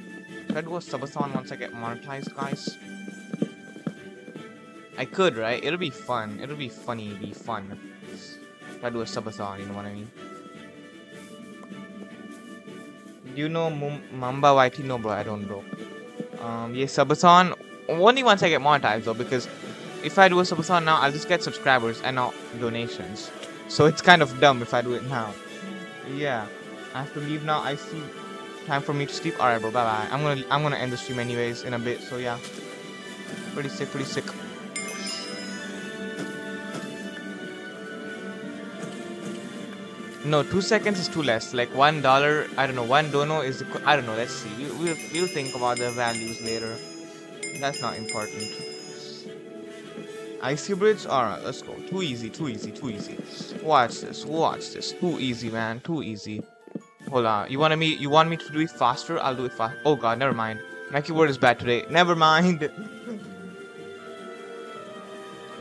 Should I do a subathon once I get monetized, guys? I could, right? It'll be fun. It'll be funny. It'll be fun. If I do a subathon, you know what I mean? Do you know M Mamba YT? No, bro. I don't, bro. Um, yeah, subathon. Only once I get monetized, though, because if I do a subathon now, I'll just get subscribers and not donations. So it's kind of dumb if I do it now. Yeah. I have to leave now. I see time for me to sleep. Alright, bro. Bye bye. I'm gonna I'm gonna end the stream anyways in a bit. So yeah. Pretty sick. Pretty sick. No, two seconds is too less. Like one dollar, I don't know. One dono is, I don't know. Let's see. We, we'll we'll think about the values later. That's not important. Icy bridge. All right, let's go. Too easy. Too easy. Too easy. Watch this. Watch this. Too easy, man. Too easy. Hold on. You want me? You want me to do it faster? I'll do it fast. Oh God, never mind. My keyboard is bad today. Never mind.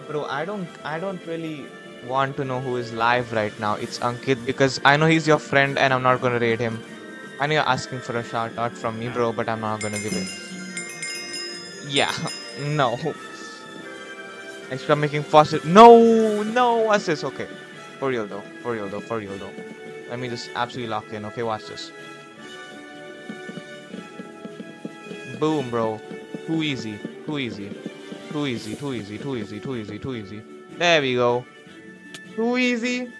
Bro, I don't. I don't really want to know who is live right now. It's Ankit because I know he's your friend and I'm not gonna rate him. I know you're asking for a shout out from me, bro, but I'm not gonna give it. Yeah, no. Extra making faucet. No, no, this? Okay. For real though, for real though, for real though. Let me just absolutely lock in. Okay, watch this. Boom, bro. Too easy, too easy, too easy, too easy, too easy, too easy, too easy. There we go. Too easy.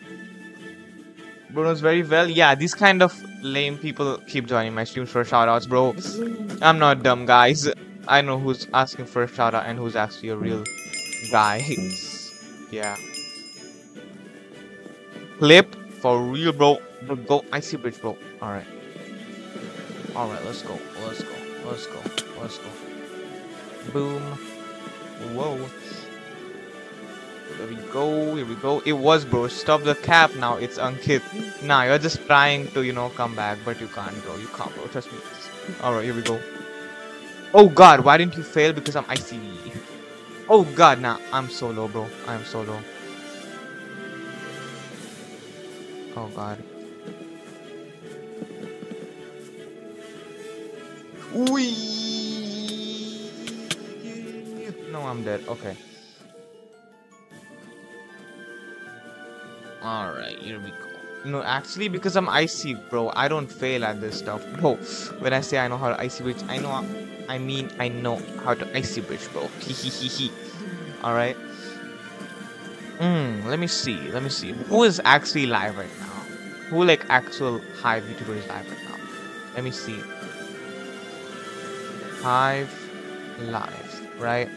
Bruno's very well. Yeah, these kind of lame people keep joining my streams for shoutouts, bro. I'm not dumb, guys. I know who's asking for a shoutout and who's actually a real guy. yeah. Clip for real, bro. Go icy bridge, bro. All right. All right. Let's go. Let's go. Let's go. Let's go. Boom. Whoa. We go, here we go. It was bro. Stop the cap now. It's Ankit. Nah, you're just trying to, you know, come back, but you can't, bro. You can't, bro. Trust me. Alright, here we go. Oh god, why didn't you fail? Because I'm ICE. Oh god, nah. I'm so low, bro. I'm so low. Oh god. Wee. No, I'm dead. Okay. Alright, here we go. No, actually, because I'm icy, bro, I don't fail at this stuff. Bro, when I say I know how to icy bridge, I know, I mean, I know how to icy bridge, bro. Hehehehe. Alright. Hmm, let me see, let me see. Who is actually live right now? Who, like, actual Hive YouTuber is live right now? Let me see. Hive live, right?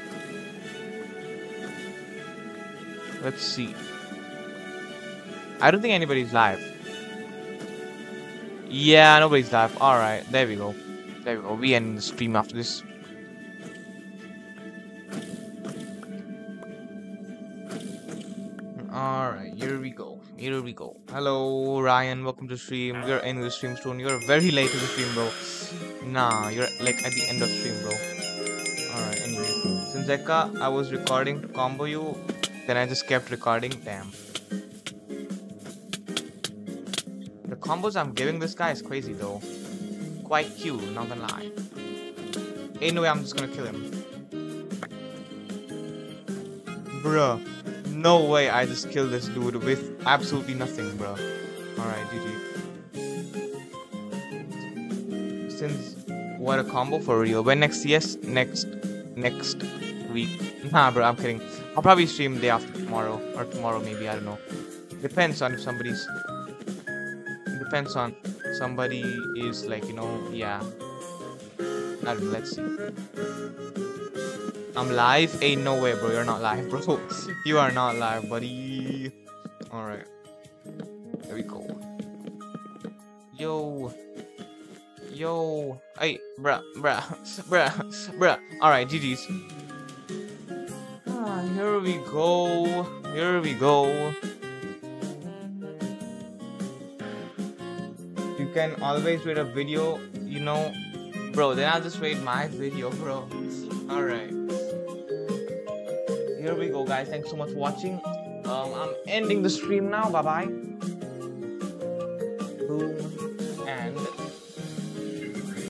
Let's see. I don't think anybody's live. Yeah, nobody's live. Alright, there we go. There we go. We end the stream after this. Alright, here we go. Here we go. Hello, Ryan. Welcome to stream. We're ending the stream soon. You're very late to the stream, bro. Nah, you're like at the end of stream, bro. Alright, anyways. Since Eka, I was recording to combo you, then I just kept recording. Damn. Combos I'm giving this guy is crazy though. Quite cute, not gonna lie. Anyway, I'm just gonna kill him. Bruh. No way I just killed this dude with absolutely nothing, bruh. Alright, GG. Since what a combo for real. When next yes, next next week. Nah bro, I'm kidding. I'll probably stream day after tomorrow. Or tomorrow maybe, I don't know. Depends on if somebody's depends on somebody is like you know yeah. I don't know, let's see. I'm live? Ain't no way bro. You're not live bro. You are not live buddy. All right. There we go. Yo. Yo. Hey bruh bruh bruh bruh. All right GG's ah, here we go. Here we go can always wait a video, you know. Bro, then I'll just wait my video, bro. Alright. Here we go, guys. Thanks so much for watching. Um, I'm ending the stream now. Bye-bye. Boom.